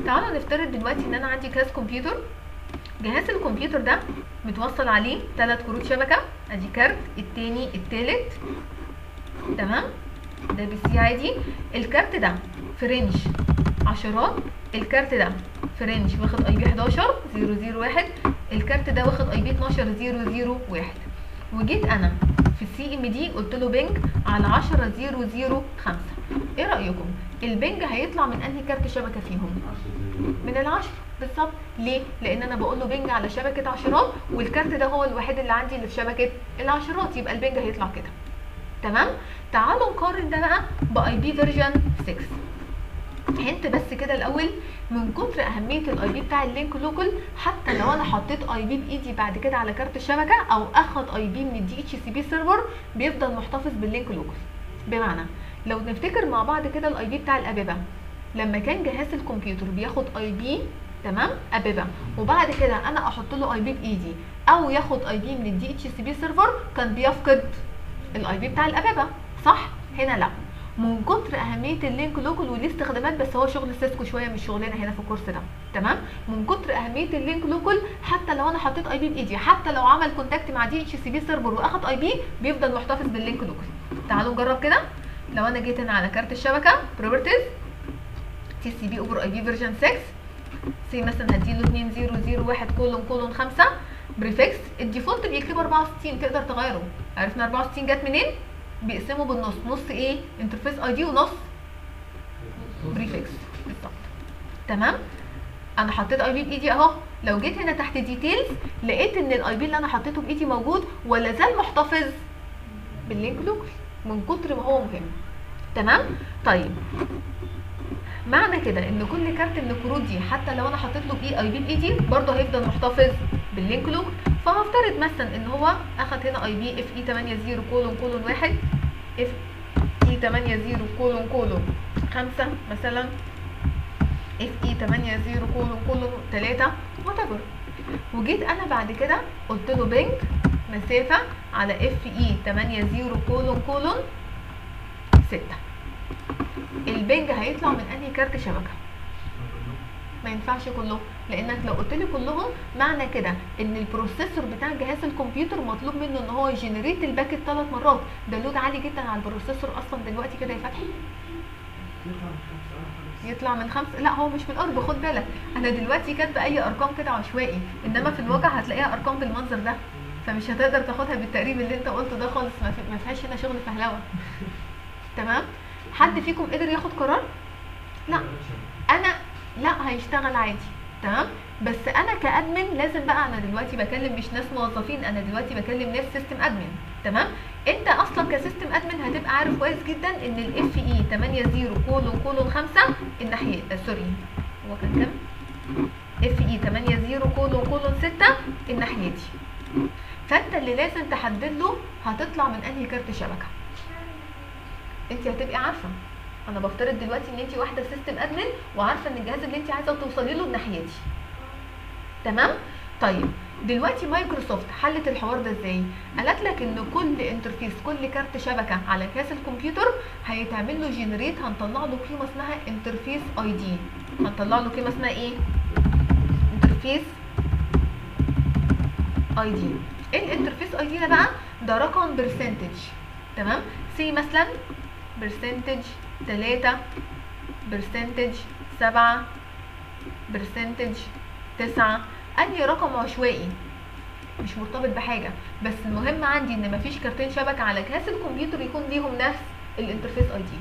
تعالوا نفترض دلوقتي إن أنا عندي جهاز كمبيوتر جهاز الكمبيوتر ده متوصل عليه ثلاث كروت شبكة. أدي كارت التاني التالت. تمام؟ ده PC عادي. الكارت ده في range عشرات. الكارت ده في range واخد IP 11 001 الكارت ده واخد IP 12 001 وجيت أنا في ال CMD قلت له ping على 10 005 إيه رأيكم؟ ال ping هيطلع من أنهي كارت شبكة فيهم؟ من العشر بالظبط. ليه؟ لأن أنا بقول له ping على شبكة عشرات والكارت ده هو الوحيد اللي عندي اللي في شبكة العشرات. يبقى ال ping هيطلع كده. تمام؟ تعالوا نقارن ده بقى ب IP version 6 hint بس كده الأول من كتر أهمية ال IP بتاع ال link local حتى لو أنا حطيت IP بإيدي بعد كده على كارت الشبكة أو أخد IP من ال DHCP server بيفضل محتفظ بال link local بمعنى لو نفتكر مع بعض كده ال IP بتاع ال APIPA لما كان جهاز الكمبيوتر بياخد IP تمام؟ APIPA وبعد كده أنا أحط له IP بإيدي أو ياخد IP من ال DHCP server كان بيفقد ال IP بتاع ال APIPA صح؟ هنا لا. من كتر أهمية ال link local وليه استخدامات بس هو شغل سيسكو شوية مش شغلنا هنا في ال course ده. تمام؟ من كتر أهمية ال link local حتى لو أنا حطيت IP بإيدي حتى لو عمل كونتاكت مع دي اتش سي بي سيرفر وأخد اي بي بيفضل محتفظ بال link local تعالوا نجرب كده. لو أنا جيت هنا على كارت الشبكة properties TCP over IP version 6 say مثلا هديله 2001 colon colon 5 prefix ال default بيكتب 64 تقدر تغيره. عرفنا 64 جت منين؟ بيقسموا بالنص. نص إيه؟ interface ID ونص prefix بالظبط. تمام؟ أنا حطيت IP بإيدي أهو. لو جيت هنا تحت details لقيت إن ال IP اللي أنا حطيته بإيدي موجود ولا زال محتفظ بال link local من كتر ما هو مهم. تمام؟ طيب. معنى كده إن كل كارت من الكروت دي حتى لو أنا حطيت له بي IP بايدي برضه هيفضل محتفظ بال link local فهفترض مثلا إن هو أخد هنا IP FE 80 colon colon 1 FE 80 colon colon 5 مثلا FE 80 colon colon 3 وات وجيت أنا بعد كده قلت له ping مسافة على FE 80 colon colon 6 ال ping هيطلع من أنهي كارت شبكة؟ ما ينفعش كلهم لأنك لو قلت لي كلهم معنى كده إن ال processor بتاع جهاز الكمبيوتر مطلوب منه إن هو ي generate ال packet ثلاث مرات. ده load عالي جدا على ال processor أصلا دلوقتي كده يا فتحي يطلع من خمسة لا هو مش من الأقرب خد بالك. أنا دلوقتي كاتبة أي أرقام كده عشوائي إنما في الواقع هتلاقيها أرقام بالمنظر ده. فمش هتقدر تاخدها بالتقريب اللي أنت قلته ده خالص ما ما فيهاش هنا شغل فهلوة. تمام؟ حد فيكم قدر ياخد قرار؟ لا. أنا لا هيشتغل عادي. تمام؟ بس أنا ك admin لازم بقى أنا دلوقتي بكلم مش ناس موظفين أنا دلوقتي بكلم ناس system admin تمام؟ أنت أصلا ك system admin هتبقى عارف كويس جدا إن ال FE 80 colon colon 5 الناحية آه sorry هو كان كام؟ FE 80 colon colon 6 الناحية دي. فأنت اللي لازم تحدد له هتطلع من أنهي كارت شبكة. انت هتبقي عارفة. أنا بفترض دلوقتي إن انت واحدة system admin وعارفة إن الجهاز اللي انت عايزة توصلي له الناحيه دي تمام؟ طيب دلوقتي مايكروسوفت حلت الحوار ده إزاي؟ قالت لك إن كل interface كل كارت شبكة على جهاز الكمبيوتر هيتعمل له generate هنطلع له قيمة اسمها interface ID هنطلع له قيمة اسمها إيه؟ interface ID ال interface ID ده بقى؟ ده رقم percentage تمام؟ say مثلا percentage 3 percentage 7 percentage 9 اي رقم عشوائي؟ مش مرتبط بحاجة. بس المهم عندي إن مفيش كارتين شبكة على جهاز الكمبيوتر يكون ليهم نفس ال interface ID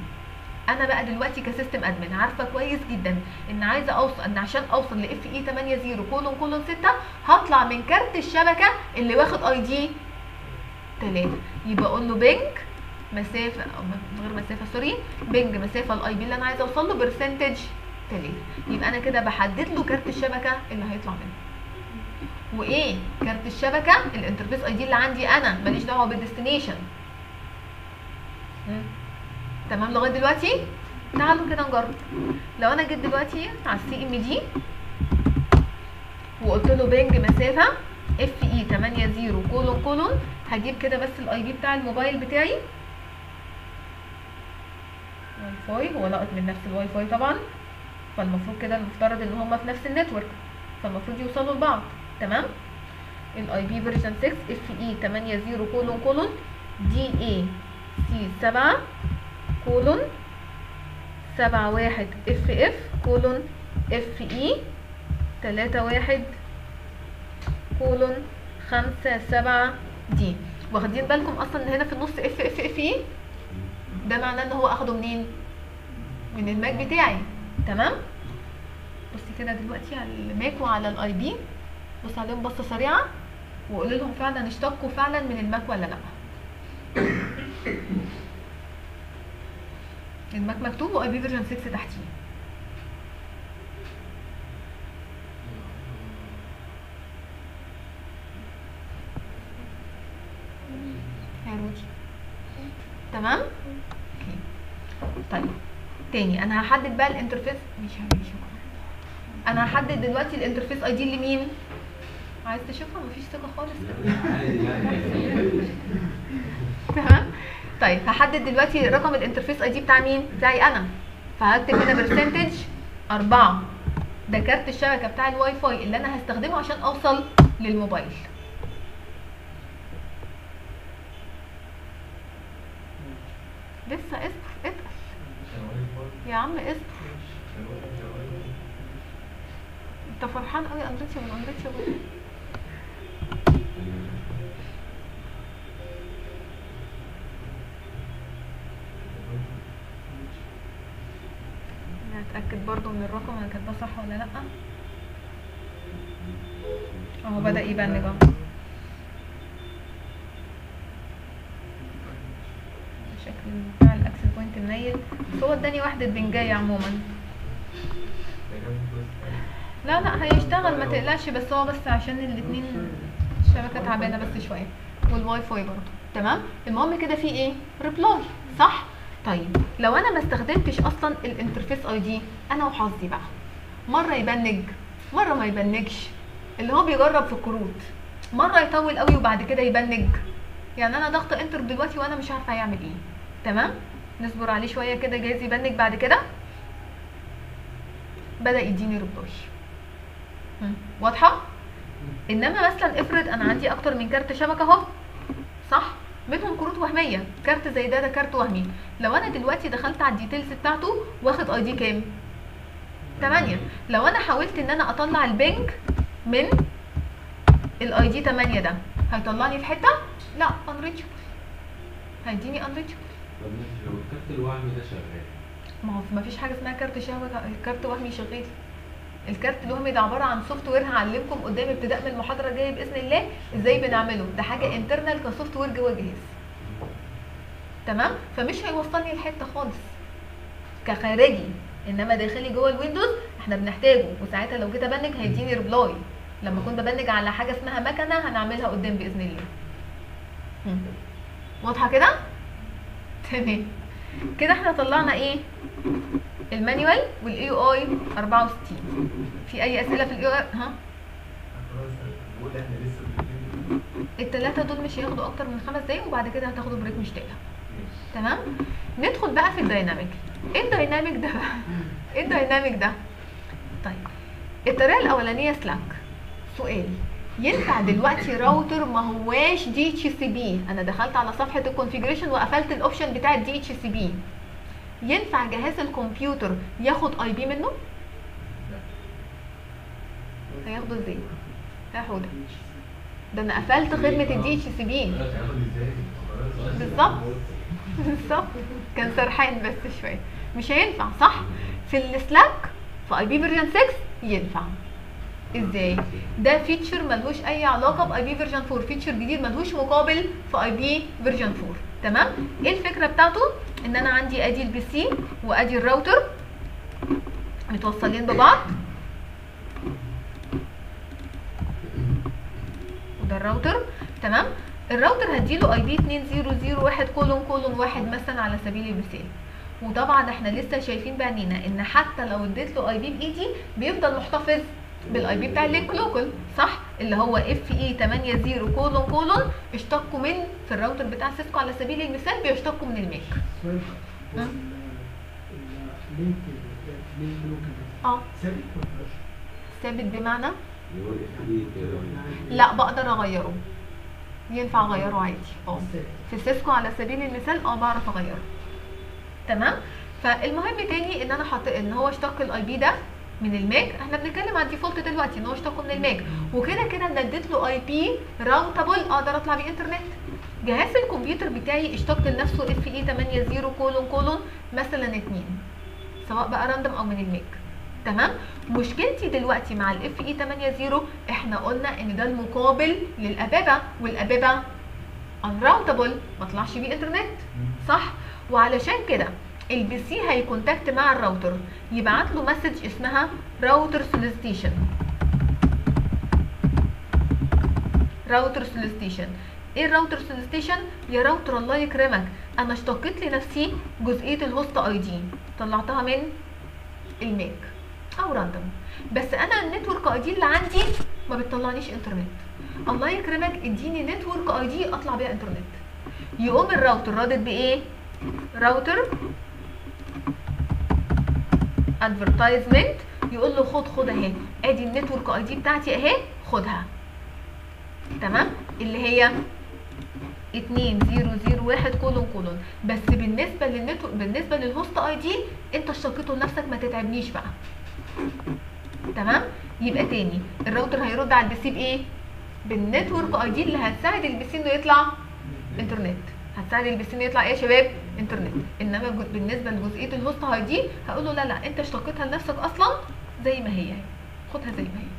أنا بقى دلوقتي ك system admin. عارفة كويس جدا إن عايزة أوصل إن عشان أوصل ل FE 80 colon colon 6 هطلع من كارت الشبكة اللي واخد ID 3 يبقى أقول له ping مسافة من غير مسافة sorry ping مسافة ال IP اللي أنا عايزة أوصل له percentage 3 يبقى أنا كده بحدد له كارت الشبكة اللي هيطلع منه. وإيه كارت الشبكة؟ ال interface ID اللي عندي أنا. ماليش دعوة بال destination تمام؟ لغاية دلوقتي؟ تعالوا كده نجرب. لو أنا جيت دلوقتي على ال CMD وقلت له ping مسافة FE 80 colon colon هجيب كده بس ال IP بتاع الموبايل بتاعي. واي فاي هو لقط من نفس الواي فاي طبعا. فالمفروض كده المفترض إن هما في نفس ال network. فالمفروض يوصلوا لبعض. تمام؟ ال IP version 6 FE 80 colon colon DAC 7 colon 71 FF colon FE 31 colon 5 7 دي واخدين بالكم أصلا إن هنا في النص FF FE ده معناه إن هو أخده منين؟ من ال MAC بتاعي. تمام؟ بصي كده دلوقتي على ال MAC وعلى ال IP بص عليهم بصة سريعة وقول لهم فعلا اشتقوا فعلا من ال MAC ولا لأ. ال MAC مكتوب و IP version 6 تحتيه. تمام؟ تاني. أنا هحدد بقى ال interface. مش شكرا أنا هحدد دلوقتي ال interface ID لمين عايز تشوفها؟ مفيش ثقة خالص. تمام؟ طيب هحدد دلوقتي رقم ال interface ID بتاع مين؟ بتاعي أنا. فهكتب هنا percentage أربعة. ده كارت الشبكة بتاع الواي فاي اللي أنا هستخدمه عشان أوصل للموبايل. لسه اتقل يا عم اصبر انت فرحان قوي اندرويد من شغل أنا هتأكد برضو من الرقم أنا كاتباه صح ولا لأ. أهو بدأ يبان بقى. شكل بتاع ال access point منيل بس هو اداني واحدة ping اية عموما. لا لا هيشتغل ما تقلقش بس هو بس عشان الاتنين الشبكه تعبانة بس شوية. والواي فاي برضه. تمام؟ المهم كده في إيه؟ reply. صح؟ طيب لو أنا ما استخدمتش أصلا ال interface ID أنا وحظي بقى. مرة ي ping مرة ما ي ping ش. اللي هو بيجرب في الكروت. مرة يطول قوي وبعد كده ي ping. يعني أنا ضغط Enter دلوقتي وأنا مش عارفة هيعمل إيه. تمام؟ نصبر عليه شوية كده جايز ي ping بعد كده؟ بدأ يديني reply مم. واضحة؟ إنما مثلا افرض أنا عندي أكتر من كارت شبكة أهو. صح؟ منهم كروت وهمية. كارت زي ده ده كارت وهمي. لو أنا دلوقتي دخلت على ال details بتاعته واخد ID كام؟ 8 لو أنا حاولت إن أنا أطلع ال ping من ال ID 8 ده هيطلعني في حتة؟ لا unreachable هيديني unreachable طب ماشي لو الكارت الوهمي ده شغال. ما هو مفيش حاجة اسمها كارت شبكه كارت وهمي شغال. الكارت الوهمي ده عبارة عن software هعلمكم قدام ابتداء من المحاضرة الجايه بإذن الله إزاي بنعمله. ده حاجة internal ك software جوه الجهاز تمام؟ فمش هيوصلني لحتة خالص. كخارجي إنما داخلي جوه ال Windows إحنا بنحتاجه. وساعتها لو جيت أ ping هيديني reply لما كنت ب ping على حاجة اسمها مكنة هنعملها قدام بإذن الله. واضحة كده؟ تمام. كده إحنا طلعنا إيه؟ ال manual وال EUI 64 في أي أسئلة في ال EUI ها. الثلاثه دول مش هياخدوا أكتر من خمس دقايق وبعد كده هتاخدوا break مش تقلق. تمام؟ ندخل بقى في ال dynamic إيه ال dynamic ده بقى؟ إيه ال dynamic ده؟ طيب الطريقة الأولانية SLAAC. سؤال. ينفع دلوقتي راوتر ما هواش DHCP أنا دخلت على صفحة ال configuration وقفلت ال option بتاع ال DHCP ينفع جهاز الكمبيوتر ياخد IP منه؟ هياخده إزاي؟ يا حوده ده أنا قفلت خدمة ال DHCP. بالظبط. بالظبط. كان سرحان بس شوية. مش هينفع صح؟ في ال SLAAC في IP version 6 ينفع. إزاي؟ ده feature ملهوش أي علاقة ب IP version 4 feature جديد ملهوش مقابل في IP version 4 تمام؟ إيه الفكرة بتاعته؟ إن أنا عندي أدي ال PC وأدي الراوتر متوصلين ببعض. وده الراوتر تمام؟ الراوتر هديله IP 2001 colon colon واحد مثلا على سبيل المثال. وطبعا إحنا لسه شايفين بعينينا إن حتى لو اديت له IP بإيدي بيفضل محتفظ بال IP بتاع ال link local صح؟ اللي هو FE 80 colon colon اشتقوا من في الراوتر بتاع Cisco على سبيل المثال بيشتقوا من ال MAC آه. ثابت بمعنى؟ كده. لا بقدر أغيره. ينفع أغيره عادي. آه. في Cisco على سبيل المثال آه بعرف أغيره. تمام؟ فالمهم تاني إن أنا حط إن هو اشتق ال IP ده من ال MAC إحنا بنتكلم على ال default دلوقتي إن هو اشتقه من ال MAC وكده كده أنا اديت له IP routable أقدر اطلع بيه انترنت. جهاز الكمبيوتر بتاعي اشتق لنفسه FE 80 colon colon مثلا اتنين سواء بقى random أو من ال MAC تمام؟ مشكلتي دلوقتي مع ال FE80 إحنا قلنا إن ده المقابل لل APIPA وال APIPA unroutable ما طلعش بيه انترنت. صح؟ وعلشان كده ال PC هي contact مع الراوتر. يبعت له message اسمها router solicitation router solicitation إيه ال router solicitation يا راوتر الله يكرمك. أنا اشتقيت لنفسي جزئية ال host ID طلعتها من ال MAC أو random بس أنا ال network ID اللي عندي ما بتطلعنيش انترنت الله يكرمك اديني network ID أطلع بيها انترنت يقوم الراوتر رادد بإيه؟ router advertisement يقول له خد خد اهي ادي ال network ID بتاعتي اهي خدها. تمام؟ اللي هي 2001 colon colon. بس بالنسبة لل network بالنسبة لل host ID انت اشتقيته لنفسك ما تتعبنيش بقى. تمام؟ يبقى تاني. الراوتر هيرد على ال PC بايه بال network ID اللي هتساعد ال PC إنه يطلع إنترنت. C انه يطلع إيه يا شباب؟ إنترنت. إنما بالنسبة لجزئية ال host ID هقول له لا لا أنت اشتقيتها لنفسك أصلا زي ما هي. خدها زي ما هي.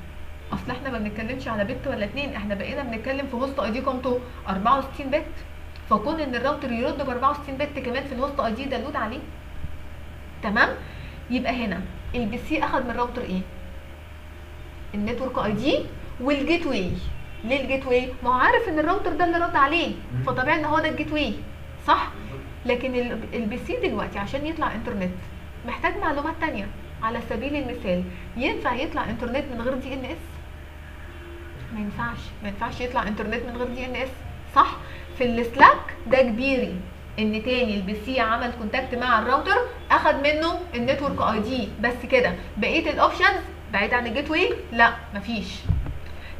أصل إحنا ما بنتكلمش على bit ولا اتنين إحنا بقينا بنتكلم في host ID قيمته 64 bit. فكون إن الراوتر يرد ب 64 bit كمان في ال host ID ده load عليه. تمام؟ يبقى هنا ال PC أخد من الراوتر إيه؟ ال network ID وال gateway. ليه ال gateway ما هو عارف إن الراوتر ده اللي رد عليه فطبيعي إن هو ده ال gateway صح؟ لكن ال- ال PC دلوقتي عشان يطلع إنترنت محتاج معلومات تانية. على سبيل المثال ينفع يطلع إنترنت من غير DNS ما ينفعش. ما ينفعش يطلع إنترنت من غير DNS صح؟ في ال SLAAC ده كبيري إن تاني ال PC عمل contact مع الراوتر أخد منه ال network ID بس كده. بقية ال options بعيد عن ال gateway لا مفيش.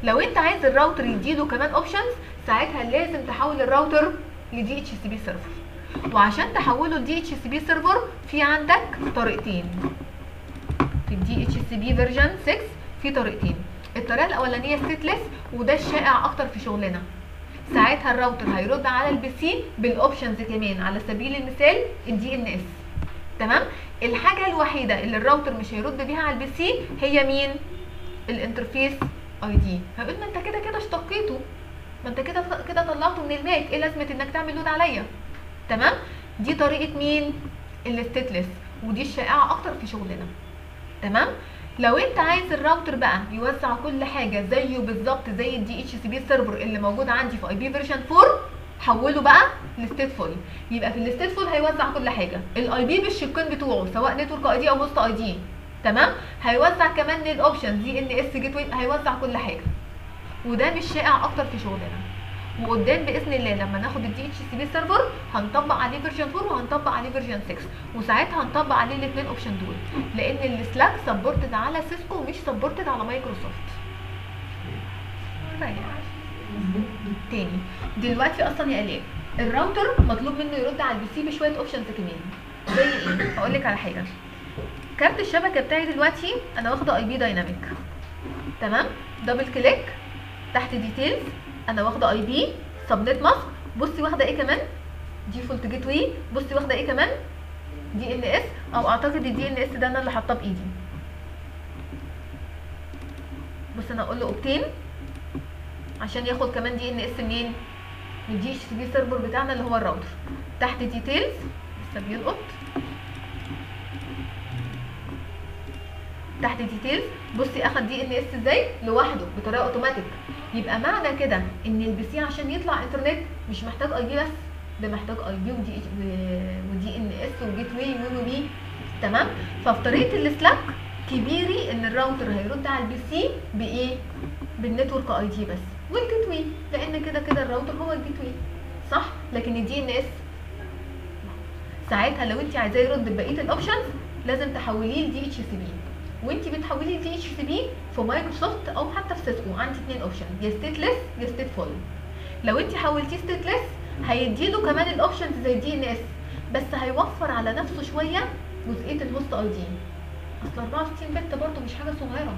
لو انت عايز الراوتر يديله كمان options ساعتها لازم تحول الراوتر ل DHCP server وعشان تحوله ل DHCP server في عندك طريقتين. في ال DHCP version 6 في طريقتين. الطريقة الأولانية stateless وده الشائع أكتر في شغلنا. ساعتها الراوتر هيرد على ال PC بال options كمان على سبيل المثال ال DNS تمام؟ الحاجة الوحيدة اللي الراوتر مش هيرد بيها على ال PC هي مين؟ ال interface ID. هيقول ما انت كده كده اشتقيته. ما انت كده كده طلعته من ال MAC إيه لازمة انك تعمل load عليا؟ تمام؟ دي طريقة مين؟ ال stateless ودي الشائعة أكتر في شغلنا. تمام؟ لو انت عايز الراوتر بقى يوزع كل حاجة زيه بالظبط زي ال DHCP server اللي موجود عندي في IP version 4 حوله بقى ل stateful يبقى في ال stateful هيوزع كل حاجة. ال IP بالشقين بتوعه سواء network ID أو host ID. تمام؟ هيوزع كمان ال option DNS gateway هيوزع كل حاجة. وده مش شائع أكتر في شغلنا. وقدام بإذن الله لما ناخد ال DHCP server هنطبق عليه version 4 وهنطبق عليه version 6 وساعتها هنطبق عليه الاثنين option دول. لأن ال SLAAC supported على سيسكو ومش supported على مايكروسوفت ريح. تاني دلوقتي أصلا يا الاء الراوتر مطلوب منه يرد على ال PC بشوية options كمان. زي إيه؟ هقول لك على حاجة. كارت الشبكة بتاعي دلوقتي أنا واخدة IP dynamic تمام؟ double click تحت details أنا واخدة IP subnet mask بصي واخدة إيه كمان؟ default gateway بصي واخدة إيه كمان؟ DNS أو أعتقد ال DNS ده أنا اللي حاطاه بإيدي. بص أنا أقول له obtain عشان ياخد كمان DNS منين؟ من DHCP server بتاعنا اللي هو الراوتر تحت details لسه بيلقط تحت details بصي أخد DNS إزاي؟ لوحده بطريقة اوتوماتيك يبقى معنى كده إن ال PC عشان يطلع انترنت مش محتاج IP بس ده محتاج IP ودي و DNS و gateway و بي. تمام؟ ففي طريقه ال SLAAC كبيري إن الراوتر هيرد على ال PC بإيه؟ بال network ID بس وال gateway لأن كده كده الراوتر هو ال gateway صح؟ لكن ال DNS ساعتها لو انت عايزاه يرد بقيه ال options لازم تحوليه ل DHCP وانت بتحوليه ل DHCP في مايكروسوفت أو حتى في سيسكو عندي اثنين option يا stateless يا stateful لو انت حولتيه stateless هيديله كمان ال options زي DNS بس هيوفر على نفسه شوية جزئية ال host ID أصل 64 bit برضه مش حاجة صغيرة.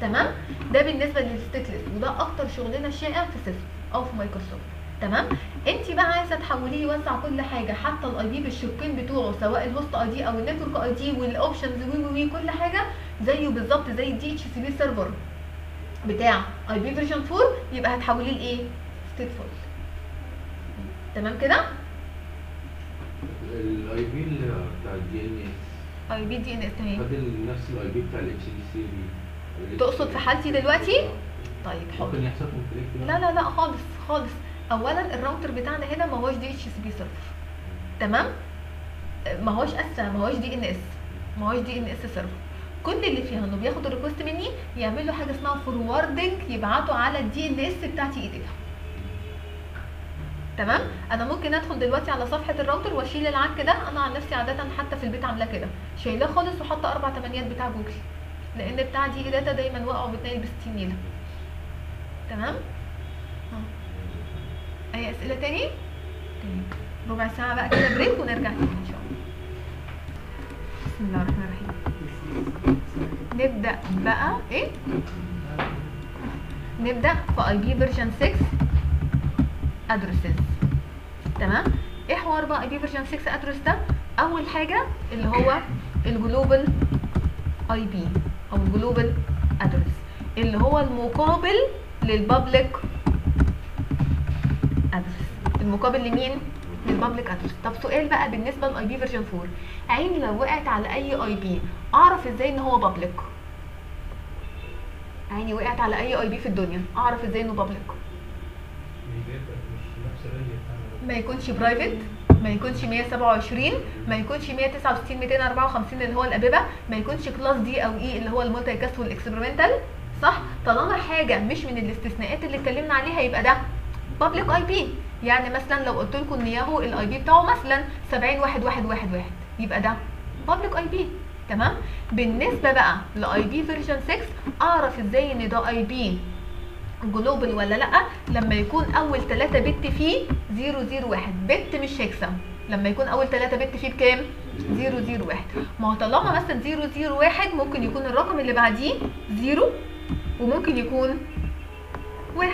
تمام؟ ده بالنسبة لل stateless وده أكتر شغلنا شائع في سيسكو أو في مايكروسوفت. تمام؟ انت بقى عايزة تحوليه يوزع كل حاجة حتى ال IP بالشقين بتوعه سواء ال host ID أو ال network ID وال options وي وي كل حاجة زيه بالظبط زي ال DHCP server بتاع IP version 4 يبقى هتحوليه لإيه؟ stateful تمام كده؟ ال IP بتاع ال DNS IP DNS تمام. فاضل نفس ال IP بتاع ال HDC بي تقصد في حالتي دلوقتي؟ طيب حاضر. ممكن يحصل conflict لا لا لا خالص خالص. اولا الراوتر بتاعنا هنا ما هوش DHCP server تمام؟ ما هوش اسا ما هوش DNS ما هوش DNS server كل اللي فيها انه بياخد ال request مني يعمل له حاجة اسمها forwarding يبعته على ال DNS بتاعة TE Data. تمام؟ أنا ممكن أدخل دلوقتي على صفحة الراوتر وأشيل العك ده. أنا عن نفسي عادة حتى في البيت عاملاه كده. شايلاه خالص وحاطة أربع تمانيات بتاع جوجل. لأن بتاع TE Data دايما واقعه بتنقل ب 60 نيله تمام؟ ها. أي أسئلة تاني؟ ربع ساعة بقى كده break ونرجع تاني إن شاء الله. بسم الله الرحمن الرحيم. نبدأ بقى إيه؟ نبدأ في IP version 6 addresses تمام؟ إيه حوار بقى IP version 6 address ده؟ أول حاجة اللي هو ال global IP أو ال global address اللي هو المقابل لل public address المقابل لمين؟ لل public address طب سؤال بقى بالنسبة لل IP version 4 عيني لو وقعت على أي IP أعرف إزاي إن هو public عيني وقعت على أي IP في الدنيا؟ أعرف إزاي إنه public ما يكونش private ما يكونش 127 ما يكونش 169 254 اللي هو ال APIPA ما يكونش class D أو E اللي هو ال multicast وال experimental صح؟ طالما حاجة مش من الاستثناءات اللي اتكلمنا عليها يبقى ده public IP يعني مثلا لو قلت لكم إن Yahoo ال IP بتاعه مثلا 70 واحد واحد واحد واحد. يبقى ده public IP تمام؟ بالنسبة بقى ل IP version 6 أعرف إزاي إن ده IP جلوبال ولا لأ؟ لما يكون أول 3 بت فيه 001 بت مش هيكسا لما يكون أول 3 بت فيه بكام؟ 001 ما هو طالما مثلا 001 ممكن يكون الرقم اللي بعديه 0 وممكن يكون 1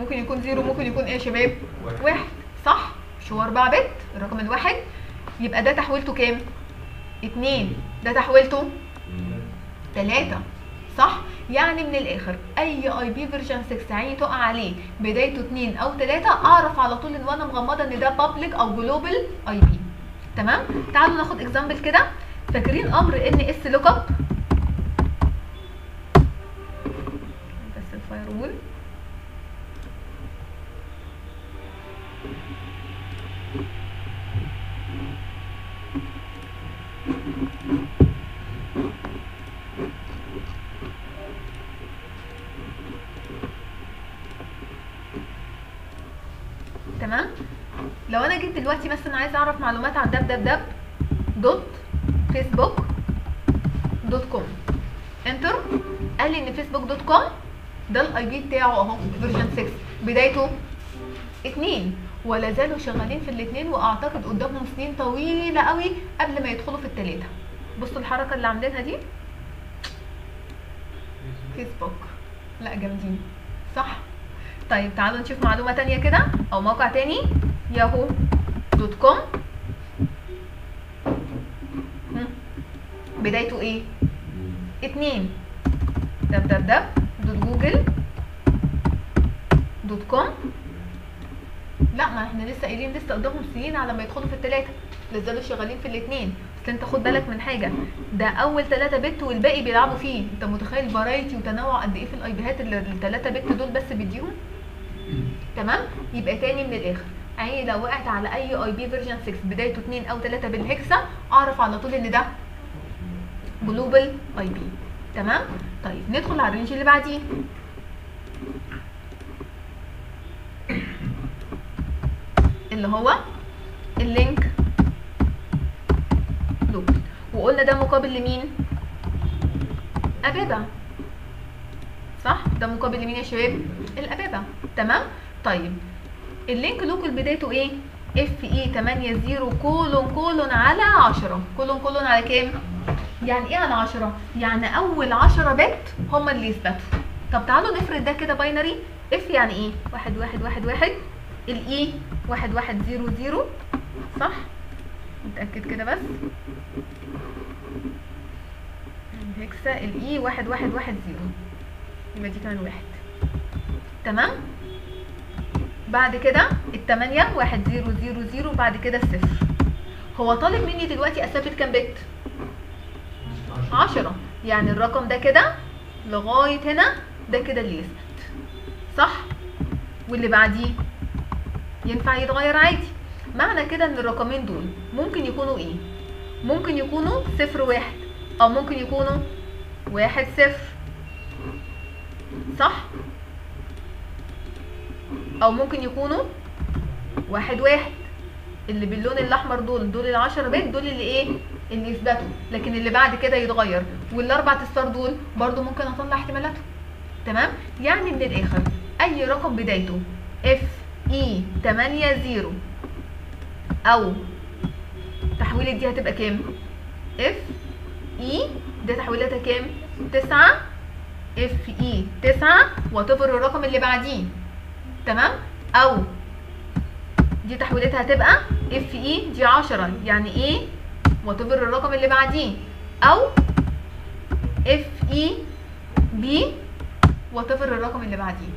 ممكن يكون 0 ممكن يكون إيه يا شباب؟ واحد. صح؟ هو 4 بت الرقم الواحد. يبقى ده تحويلته كام؟ 2 ده تحويلته 3 صح؟ يعني من الآخر أي IP version 6 عيني تقع عليه بدايته 2 أو 3 أعرف على طول إن وأنا مغمضة إن ده public أو global IP تمام؟ تعالوا ناخد example كده. فاكرين أمر nslookup بس ال firewall. تمام لو أنا جيت دلوقتي مثلا عايزه أعرف معلومات عن www dot Facebook dot com. Enter قال لي إن Facebook dot com. ده ال IP بتاعه أهو version 6 بدايته اتنين. ولا زالوا شغالين في الاتنين وأعتقد قدامهم سنين طويلة قوي قبل ما يدخلوا في التلاتة. بصوا الحركة اللي عاملينها دي. فيسبوك. لا جامدين. صح. طيب تعالوا نشوف معلومة تانية كده أو موقع تاني. Yahoo dot com. بدايته إيه؟ اتنين www dot Google dot com لا ما إحنا لسه قايلين لسه قدامهم سنين على ما يدخلوا في التلاتة. لازالوا شغالين في الاتنين. بس أنت خد بالك من حاجة. ده أول تلاتة bit والباقي بيلعبوا فيه. أنت متخيل variety وتنوع قد إيه في ال IP هات اللي التلاتة bit دول بس بيديهم؟ تمام؟ يبقى تاني من الآخر. عيني لو وقعت على أي IP version 6 بدايته 2 أو 3 بال hexa أعرف على طول إن ده global IP تمام؟ طيب ندخل على ال range اللي بعديه. اللي هو ال link local وقلنا ده مقابل لمين؟ APIPA. صح؟ ده مقابل لمين يا شباب؟ ال APIPA. تمام؟ طيب ال link local بدايته إيه؟ FE 80 colon colon على 10 colon colon على كام؟ يعني إيه على 10 يعني اول 10 bit هم اللي يثبتوا. طب تعالوا نفرض ده كده binary. F يعني إيه؟ واحد واحد واحد واحد. ال E واحد واحد zero zero. صح؟ نتأكد كده بس؟ ال hexa ال E واحد واحد واحد zero. يبقى دي كمان واحد. تمام؟ بعد كده التمانية واحد zero zero zero بعد كده الصفر. هو طالب مني دلوقتي أثبت كام bit؟ عشرة. يعني الرقم ده كده لغاية هنا ده كده اللي يثبت صح؟ واللي بعديه؟ ينفع يتغير عادي. معنى كده إن الرقمين دول ممكن يكونوا إيه؟ ممكن يكونوا صفر واحد أو ممكن يكونوا واحد صفر. صح؟ أو ممكن يكونوا واحد واحد. اللي باللون الأحمر دول دول العشرة بيت دول اللي إيه؟ اللي يثبتوا. لكن اللي بعد كده يتغير. والاربع اصفار دول برضو ممكن أطلع احتمالاتهم. تمام؟ يعني من الآخر أي رقم بدايته؟ FE 8 0 أو تحويلة دي هتبقى كام؟ FE ده تحويلاتها كام؟ 9 FE 9 whatever الرقم اللي بعديه. تمام؟ أو دي تحويلتها هتبقى FE دي 10 يعني A؟ whatever الرقم اللي بعديه. أو FE B whatever الرقم اللي بعديه.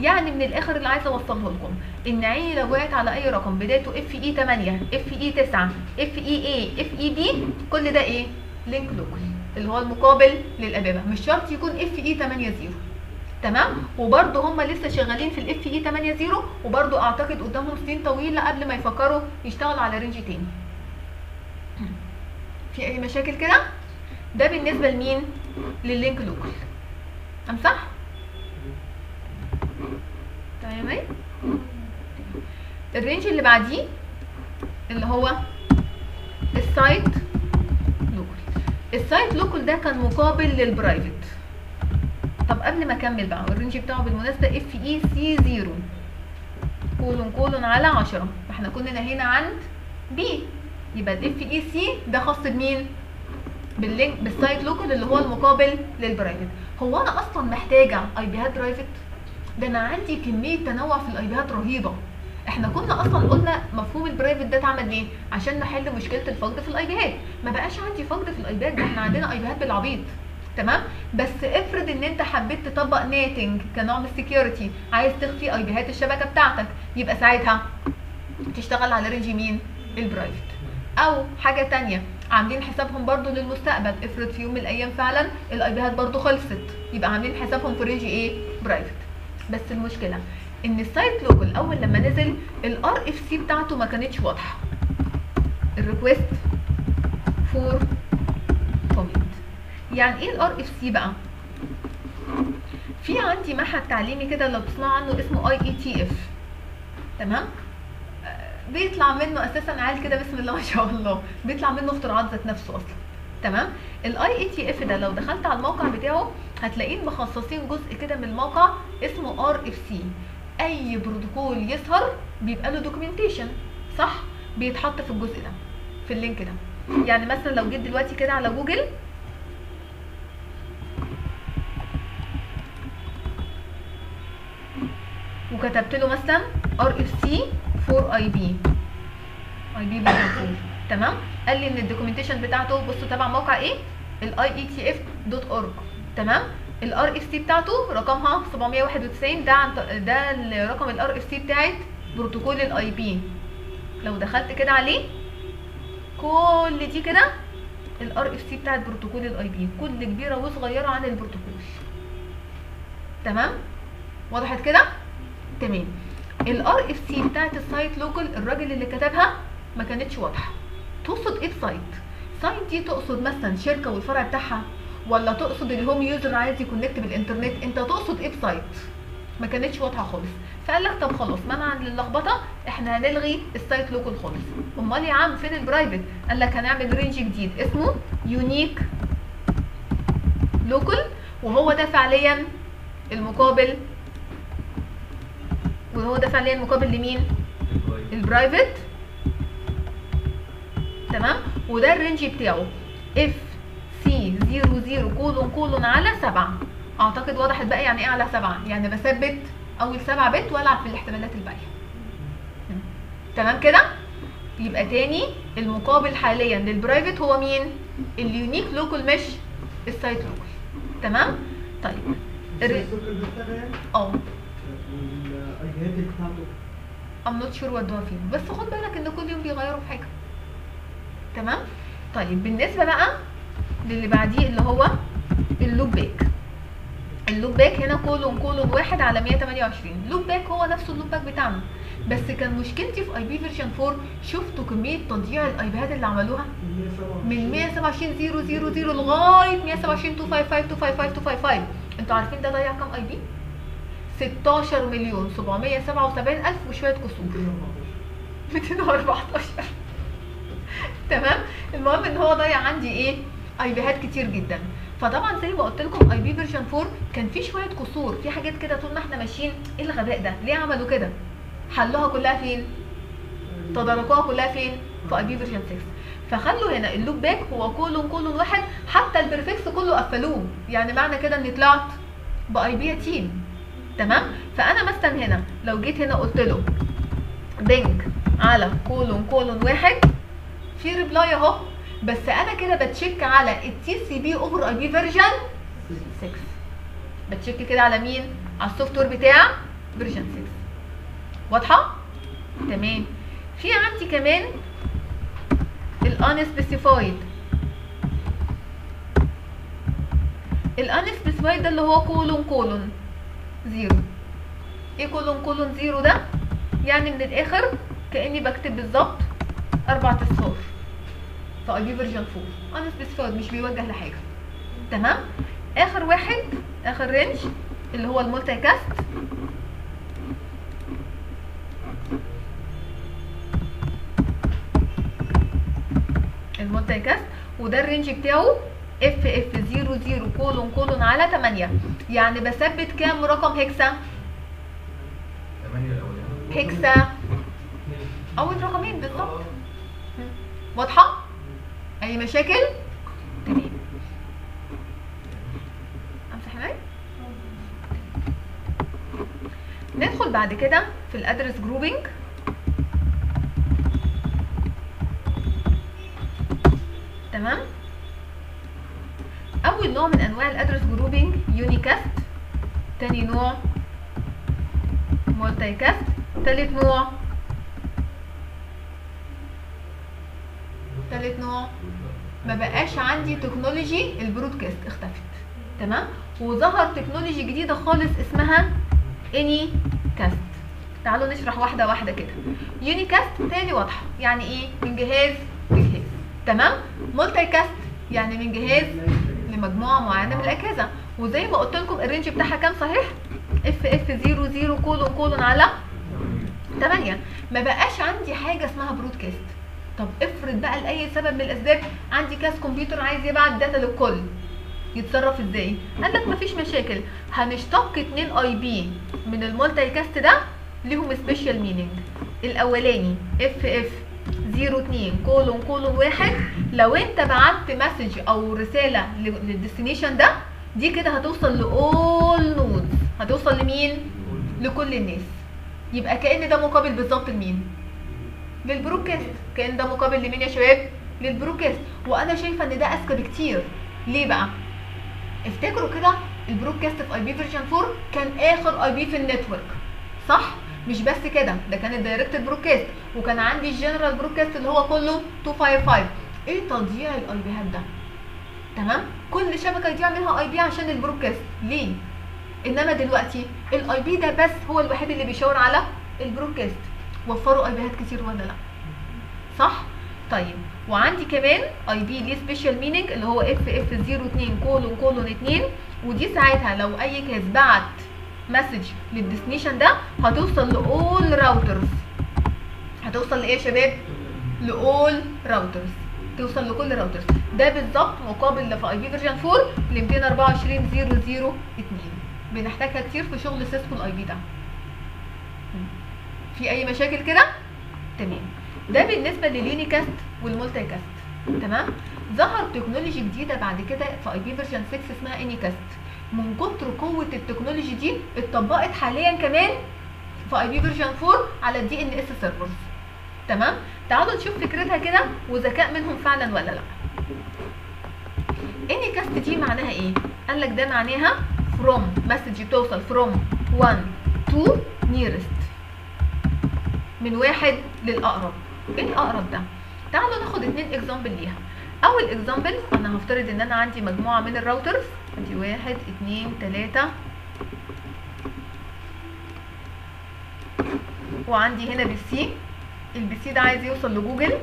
يعني من الآخر اللي عايزة اوصله لكم إن عيني لو وقعت على أي رقم بدايته اف اي 8 اف اي 9 اف اي اي اف اي بي كل ده إيه؟ link local اللي هو المقابل لل APIPA مش شرط يكون FE 8 0 تمام؟ وبرده هم لسه شغالين في ال FE 8 0 وبرده أعتقد قدامهم سنين طويلة قبل ما يفكروا يشتغلوا على range تاني. في أي مشاكل كده؟ ده بالنسبة لمين؟ لل link local امسح تمام أهي. ال range اللي بعديه اللي هو ال site local ال site local ده كان مقابل لل private. طب قبل ما أكمل بقى ال range بتاعه بالمناسبة FEC 0 colon colon على 10 فإحنا كنا هنا عند بي يبقى ال FEC ده خاص بمين؟ بال link بال site local اللي هو المقابل لل private هو أنا أصلا محتاجة IPهات private ده أنا عندي كمية تنوع في ال IPهات رهيبة. إحنا كنا أصلا قلنا مفهوم ال private ده اتعمل ليه؟ عشان نحل مشكلة الفقد في ال IPهات ما بقاش عندي فقد في ال IPهات ده إحنا عندنا IPهات بالعبيط. تمام؟ بس افرض ان انت حبيت تطبق NATing كنوع من ال security عايز تخفي IPهات الشبكة بتاعتك يبقى ساعتها تشتغل على range مين؟ ال private. أو حاجة تانية عاملين حسابهم برضو للمستقبل. افرض في يوم من الأيام فعلا ال IPهات برضو خلصت يبقى عاملين حسابهم في range إيه؟ private. بس المشكلة إن ال site local أول لما نزل ال RFC بتاعته ما كانتش واضحة. ال request for يعني إيه ال RFC بقى؟ في عندي معهد تعليمي كده لو تسمعوا عنه اسمه IETF تمام؟ بيطلع منه أساسا عيال كده بسم الله ما شاء الله. بيطلع منه اختراعات ذات نفسه أصلا. تمام؟ ال IETF ده لو دخلت على الموقع بتاعه هتلاقيه مخصصين جزء كده من الموقع اسمه RFC أي بروتوكول يظهر بيبقى له documentation صح؟ بيتحط في الجزء ده في ال link ده. يعني مثلا لو جيت دلوقتي كده على جوجل وكتبت له مثلا ار اف سي فور اي بي اي بي تمام؟ قال لي إن ال documentation بتاعته بصوا تبع موقع إيه؟ ال IETF dot org تمام؟ ال RFC بتاعته رقمها 791 ده عن ده رقم ال RFC بتاعت protocol ال IP لو دخلت كده عليه كل دي كده ال RFC بتاعت protocol ال IP كل كبيرة وصغيرة عن البروتوكول. تمام؟ وضحت كده؟ تمام. ال RFC بتاعت ال site local الراجل اللي كتبها ما كانتش واضحة. تقصد إيه ب site؟ site دي تقصد مثلا شركة والفرع بتاعها ولا تقصد ال home user عايز ي connect بالإنترنت؟ أنت تقصد إيه ب site؟ ما كانتش واضحة خالص. فقال لك طب خلاص منعا للخبطه إحنا هنلغي ال site local خالص. أمال يا عم فين ال private قال لك هنعمل range جديد اسمه unique local وهو ده فعليا المقابل وهو ده فعليا مقابل لمين؟ ال private تمام؟ وده ال range بتاعه. FC 00 colon colon على 7 أعتقد وضحت بقى يعني إيه على 7 يعني بثبت أول 7 bit وألعب في الاحتمالات الباقية. تمام كده؟ يبقى تاني المقابل حاليا لل private هو مين؟ ال unique local مش ال site local تمام؟ طيب. آه. والايجاد بتاعته I'm not sure ودوها فين بس خد بالك إن كل يوم بيغيروا في حاجة. تمام؟ طيب بالنسبة بقى للي بعديه اللي هو ال loopback. ال loopback هنا colon colon واحد على 128 loopback هو نفسه ال loopback بتاعنا. بس كان مشكلتي في IP version 4 شفتوا كمية تضييع ال IPهات اللي عملوها؟ من 127 000 لغاية 127 255 255 255 أنتوا عارفين ده ضيع كام IP 16 مليون 777 ألف وشوية كسور. 214 تمام؟ المهم إن هو ضيع عندي إيه؟ IPهات كتير جدا. فطبعا زي ما قلت لكم IP version 4 كان فيه شوية كسور في حاجات كده طول ما إحنا ماشيين إيه الغباء ده؟ ليه عملوا كده؟ حلوها كلها فين؟ تداركوها كلها فين؟ في IP version 6 فخلوا هنا ال loopback هو colon colon واحد حتى ال prefix كله قفلوه. يعني معنى كده اني طلعت ب IP يتيم تمام؟ فأنا مثلا هنا لو جيت هنا قلت له ping على colon colon واحد في reply أهو بس أنا كده ب check على ال TCP over IP version 6 ب check كده على مين؟ على ال software بتاع version 6 واضحة؟ تمام. في عندي كمان ال unspecified ال unspecified ده اللي هو colon colon zero. إيه colon colon zero ده يعني من الآخر كأني بكتب بالظبط أربع اصفار في IP version 4 unspecified مش بيوجه لحاجة. تمام؟ آخر واحد آخر range اللي هو ال multicast ال multicast وده ال range بتاعه FF 00 colon colon على 8 يعني بثبت كام رقم hexa 8 الاولاني hexa اول رقمين بالظبط واضحة؟ أي مشاكل؟ تمام امسح ندخل بعد كده في ال address grouping تمام؟ أول نوع من أنواع ال address grouping unicast تاني نوع multicast تالت نوع تالت نوع ما بقاش عندي technology ال broadcast اختفت. تمام؟ وظهر technology جديدة خالص اسمها anycast تعالوا نشرح واحدة واحدة كده. unicast تاني واضحة. يعني إيه؟ من جهاز لجهاز. تمام؟ multicast يعني من جهاز لمجموعه معينة من الأجهزة. وزي ما قلت لكم ال range بتاعها كام صحيح؟ FF 00 colon colon على 8 ما بقاش عندي حاجة اسمها broadcast طب افرض بقى لأي سبب من الأسباب عندي كاس كمبيوتر عايز يبعت data للكل. يتصرف إزاي؟ قال لك مفيش مشاكل. هنشتق اتنين IP من ال multicast ده ليهم special meaning الأولاني FF 02 colon colon واحد. لو انت بعت message أو رسالة لل destination ده دي كده هتوصل ل all nodes هتوصل لمين؟ لكل الناس. يبقى كأن ده مقابل بالظبط لمين؟ لل broadcast كأن ده مقابل لمين يا شباب؟ لل broadcast وأنا شايفة إن ده أذكى بكتير. ليه بقى؟ افتكروا كده ال broadcast في IP version 4 كان آخر IP في ال network. صح؟ مش بس كده ده كان ال directed broadcast وكان عندي ال general broadcast اللي هو كله 255 إيه تضييع ال IP هات ده؟ تمام؟ كل شبكة يضيع منها IP عشان ال broadcast. ليه؟ إنما دلوقتي ال IP ده بس هو الوحيد اللي بيشاور على ال broadcast. وفروا IP هات كتير ولا لأ؟ صح؟ طيب وعندي كمان IP ليه special meaning اللي هو FF 02 colon colon 2 ودي ساعتها لو أي جهاز بعت message لل destination ده هتوصل ل all routers هتوصل لإيه يا شباب؟ ل all routers توصل لكل routers ده بالظبط مقابل في IP version 4 ل 224 002 بنحتاجها كتير في شغل سيسكو ال IP ده. في أي مشاكل كده؟ تمام. ده بالنسبة لل unicast وال multicast تمام؟ ظهر technology جديدة بعد كده في IP version 6 اسمها anycast من كتر قوة ال technology دي اتطبقت حاليا كمان في IP version 4 على ال DNS servers تمام؟ تعالوا نشوف فكرتها كده وذكاء منهم فعلا ولا لأ. anycast دي معناها إيه؟ قال لك ده معناها from message بتوصل from 1 to nearest. من واحد للأقرب. إيه الأقرب ده؟ تعالوا ناخد اتنين example ليها. اول example أنا هفترض إن أنا عندي مجموعة من ال routers ادي واحد اتنين تلاتة. وعندي هنا PC ال PC ده عايز يوصل لجوجل.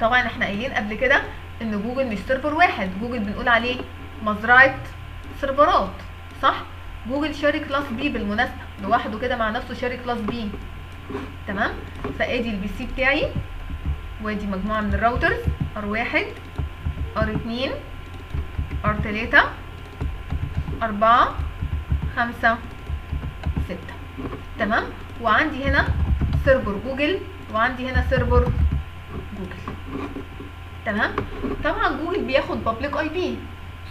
طبعا إحنا قايلين قبل كده إن جوجل مش server واحد. جوجل بنقول عليه مزرعة سيرفرات صح؟ جوجل شاري class B بالمناسبة لوحده كده مع نفسه شاري class B تمام؟ فآدي ال PC بتاعي. وادي مجموعة من ال routers. R واحد R اتنين R تلاتة أربعة خمسة ستة. تمام؟ وعندي هنا server جوجل وعندي هنا server جوجل. تمام؟ طبعا جوجل بياخد public IP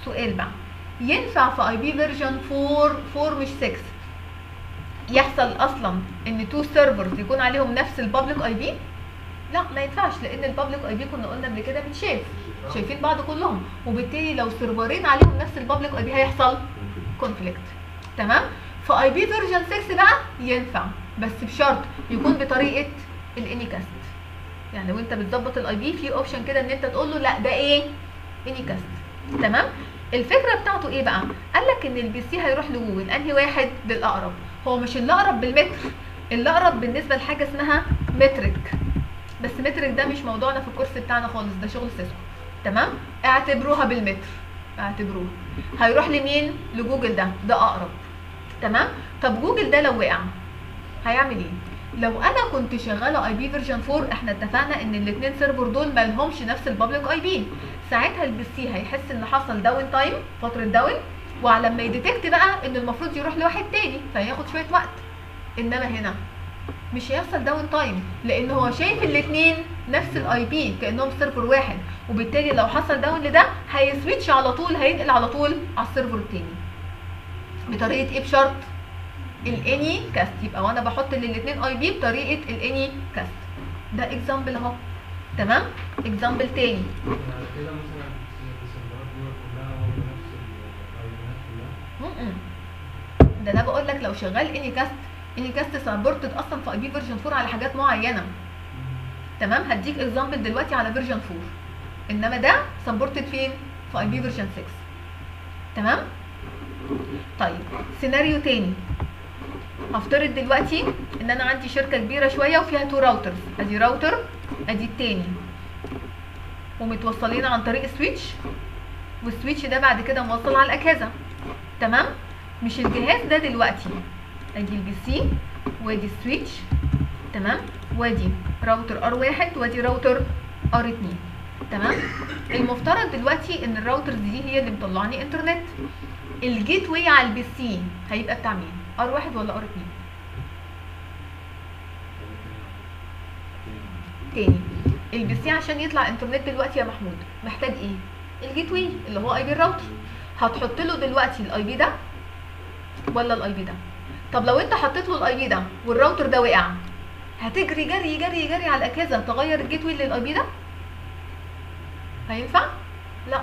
سؤال بقى. ينفع في IP version 4 4 مش 6 يحصل أصلا إن two servers يكون عليهم نفس ال public IP لا ما ينفعش لأن ال public IP كنا قلنا قبل كده بتشاف شايفين بعض كلهم. وبالتالي لو سيرفرين عليهم نفس ال public IP هيحصل conflict تمام؟ في IP version 6 بقى ينفع بس بشرط يكون بطريقة ال anycast يعني لو انت بتظبط ال IP في option كده إن انت تقول له لا ده إيه؟ anycast تمام؟ الفكرة بتاعته إيه بقى؟ قال لك إن ال PC هيروح لجوجل أنهي واحد؟ للاقرب هو مش الأقرب بالمتر الأقرب بالنسبة لحاجة اسمها metric بس metric ده مش موضوعنا في الكورس بتاعنا خالص ده شغل سيسكو. تمام؟ اعتبروها بالمتر. اعتبروها. هيروح لمين؟ لجوجل ده. ده أقرب. تمام؟ طب جوجل ده لو وقع هيعمل إيه؟ لو أنا كنت شغالة IP version 4 إحنا اتفقنا إن الاثنين server دول ما لهمش نفس ال public IP ساعتها ال PC هيحس إن حصل down time فترة down وعلى ما ي detect بقى إن المفروض يروح لواحد تاني فهياخد شوية وقت. إنما هنا مش هيحصل down time لأن هو شايف الاثنين نفس ال IP كأنهم server واحد وبالتالي لو حصل down لده هي switch على طول هينقل على طول على ال server التاني. بطريقة إيه بشرط ال anycast يبقى وأنا بحط للاثنين IP بطريقة ال anycast ده example أهو. تمام؟ example م-م. ده أنا بقول لك لو شغال anycast anycast supported أصلا في IP version 4 على حاجات معينة. تمام؟ هديك example دلوقتي على version 4 إنما ده supported فين؟ في IP version 6 تمام؟ طيب سيناريو تاني. هفترض دلوقتي إن أنا عندي شركة كبيرة شوية وفيها two routers أدي راوتر أدي التاني. ومتوصلين عن طريق switch وال switch ده بعد كده موصل على الأجهزة. تمام؟ مش الجهاز ده دلوقتي. ادي ال PC وادي ال switch تمام؟ وادي router R واحد وادي router R اتنين. تمام؟ المفترض دلوقتي إن ال routers دي هي اللي مطلعني إنترنت. ال gateway على ال PC هيبقى بتاع مين؟ R واحد ولا R اتنين؟ تاني. ال PC عشان يطلع إنترنت دلوقتي يا محمود محتاج إيه؟ ال gateway اللي هو IP ال router. هتحط له دلوقتي ال IP ده ولا ال IP ده؟ طب لو انت حطيت له ال IP ده والراوتر ده وقع هتجري جري جري جري على الأجهزة تغير ال gateway لل IP ده؟ هينفع؟ لا.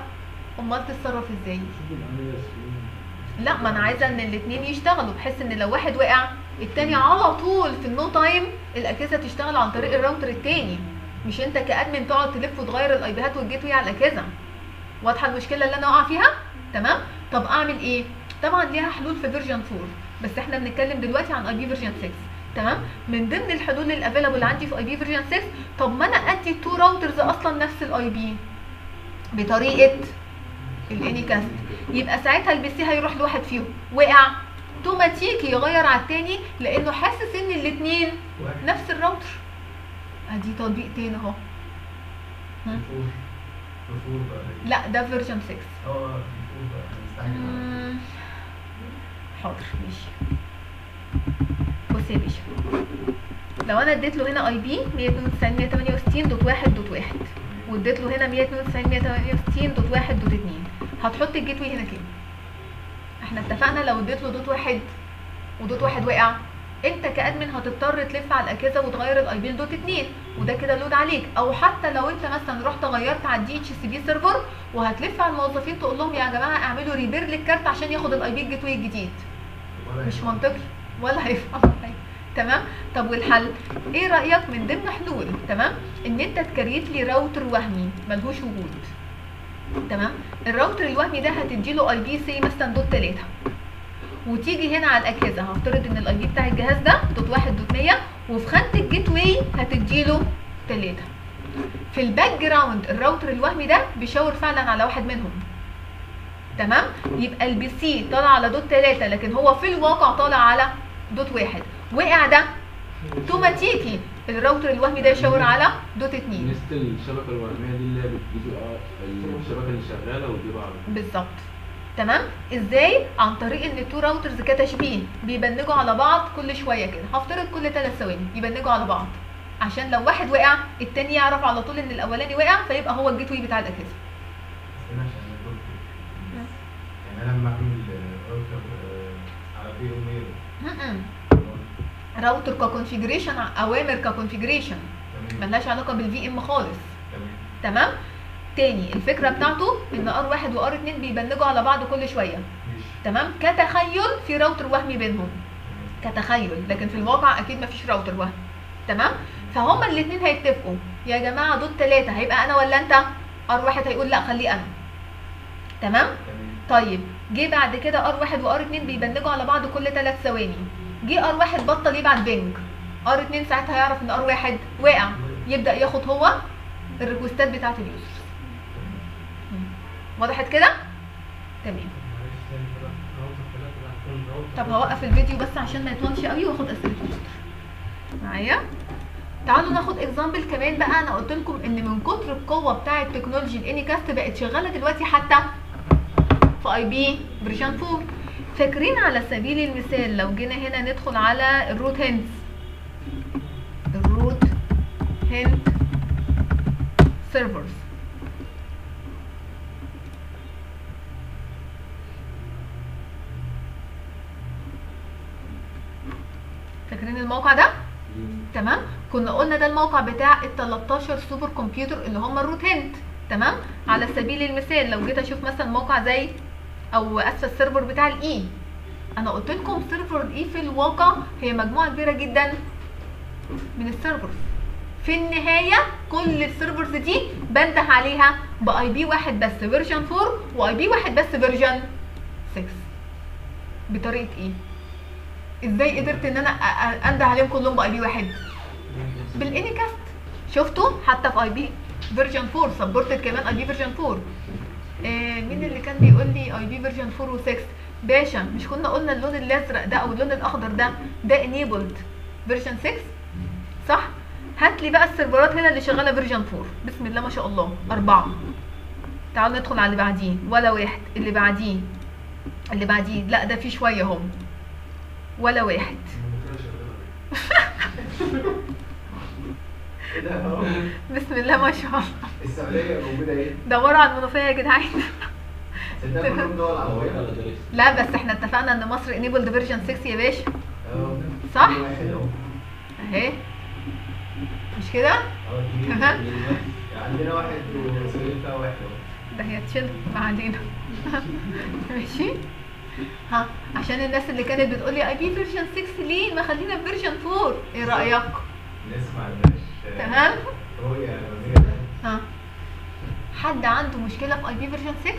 امال تتصرف إزاي. لا ما أنا عايزة ان الاثنين يشتغلوا بحيث ان لو واحد وقع التاني على طول في ال no time الأجهزة تشتغل عن طريق الراوتر التاني. مش انت ك admin تقعد تلف وتغير ال IP هات وال gateway على الأجهزة؟ واضحة المشكلة اللي أنا واقعة فيها؟ تمام. طب أعمل إيه؟ طبعا ليها حلول في version 4 بس إحنا بنتكلم دلوقتي عن IP version 6 تمام؟ من ضمن الحلول ال available عندي في IP version 6 طب ما أنا ادي two routers أصلا نفس ال IP بطريقة ال anycast يبقى ساعتها ال PC هيروح لواحد فيهم. وقع. اوتوماتيكي يغير على التاني لأنه حاسس إن الاثنين نفس الراوتر أدي تطبيق تاني أهو. لا ده version 6 آه حاضر ماشي. بص يا باشا. لو أنا اديت له هنا IP 192 168 dot 1 dot 1 واديت له هنا 192 168 dot 1 dot 2 هتحط ال gateway هنا كام إحنا اتفقنا لو اديت له dot واحد و dot واحد وقع انت ك admin هتضطر تلف على الأجهزة وتغير ال IP ل dot 2 وده كده load عليك. أو حتى لو انت مثلا رحت غيرت على ال DHCP server وهتلف على الموظفين تقول لهم يا جماعة اعملوا repair للكارت عشان ياخد ال IP ال gateway الجديد. مش. منطقي ولا هيفهم حاجة. تمام؟ طب والحل؟ إيه رأيك من ضمن حلول؟ تمام؟ ان انت ت create لي راوتر وهمي ملهوش وجود. تمام؟ الراوتر الوهمي ده هتديله IP زي مثلا dot 3 وتيجي هنا على الأجهزة هفترض إن ال IP بتاع الجهاز ده dot 1 dot 100 وفي خانة ال gateway هتديله 3 في ال background ال router الوهمي ده بيشاور فعلا على واحد منهم. تمام؟ يبقى ال PC طالع على dot 3 لكن هو في الواقع طالع على dot 1 وقع ده اوتوماتيكي الراوتر الوهمي ده يشاور على dot 2 مثل الشبكه الوهمية دي اللي هي بتجيب الشبكة اللي شغالة وتجيب على بالظبط. تمام؟ إزاي؟ عن طريق ان ال two routers كتشبيه بيبنجوا على بعض كل شوية كده. هفترض كل 3 ثواني يبنجوا على بعض. عشان لو واحد وقع التاني يعرف على طول ان الأولاني وقع فيبقى هو ال gateway بتاع الأجهزة استنى عشان أنا قلت يعني أنا لما أعمل راوتر آه، على VM م-م. router ك configuration أوامر ك configuration ملهاش علاقة بال VM خالص. تمام. تمام؟ تاني الفكرة بتاعته إن R واحد و R اتنين بيبنجوا على بعض كل شوية. تمام؟ كتخيل في راوتر وهمي بينهم. كتخيل. لكن في الواقع أكيد مفيش راوتر وهمي تمام؟ فهما الاثنين هيتفقوا. يا جماعة دول ثلاثة هيبقى أنا ولا أنت؟ R واحد هيقول لا خليه أنا. تمام؟ تمام. طيب جه بعد كده R واحد و R اتنين بيبنجوا على بعض كل ثلاث ثواني. جه R واحد بطل يبعت ping R اتنين ساعتها هيعرف إن R واحد وقع يبدأ ياخد هو الريكوستات بتاعت ال users وضحت كده؟ تمام. طب هوقف الفيديو بس عشان ما يطولش قوي واخد أسئلة ال user. معايا؟ تعالوا ناخد example كمان بقى. أنا قلت لكم إن من كتر القوة بتاعة technology ال anycast بقت شغالة دلوقتي حتى في IP version 4 فاكرين على سبيل المثال لو جينا هنا ندخل على ال root hint ال root hint servers فاكرين الموقع ده؟ تمام. كنا قلنا ده الموقع بتاع ال 13 super computer اللي هم ال root hint تمام. على سبيل المثال لو جيت أشوف مثلا موقع زي أو اسف ال server بتاع ال A أنا قلت لكم server ال A في الواقع هي مجموعة كبيرة جدا من ال servers في النهاية كل ال servers دي بنده عليها ب IP واحد بس version 4 و IP واحد بس version 6 بطريقة إيه إزاي قدرت إن أنا انده عليهم كلهم ب IP واحد؟ بال anycast. شفتوا؟ حتى في IP version 4 supported كمان IP version 4 آه مين اللي كان بيقول لي IP version 4 و6 باشا مش كنا قلنا اللون الأزرق ده أو اللون الأخضر ده؟ ده enabled version 6 صح. هات لي بقى السيرفرات هنا اللي شغالة version 4 بسم الله ما شاء الله. أربعة. تعالوا ندخل على اللي بعديه. ولا واحد. اللي بعديه. اللي بعديه. لا ده في شوية هم ولا واحد. بسم الله ما شاء الله. السعودية موجودة إيه؟ دوروا على المنوفية يا جدعان. عربيه لا بس إحنا اتفقنا إن مصر enabled version 6 يا باشا. اهو صح؟ اهو أهي. مش كده. عندنا واحد وسوريا فيها واحد. ده هي تشيل. ما علينا. ماشي. ها عشان الناس اللي كانت بتقول لي IP version 6 ليه؟ ما خلينا في version 4 إيه رأيك؟ الناس. عندهاش آه، تمام؟ ها. حد عنده مشكلة في IP version 6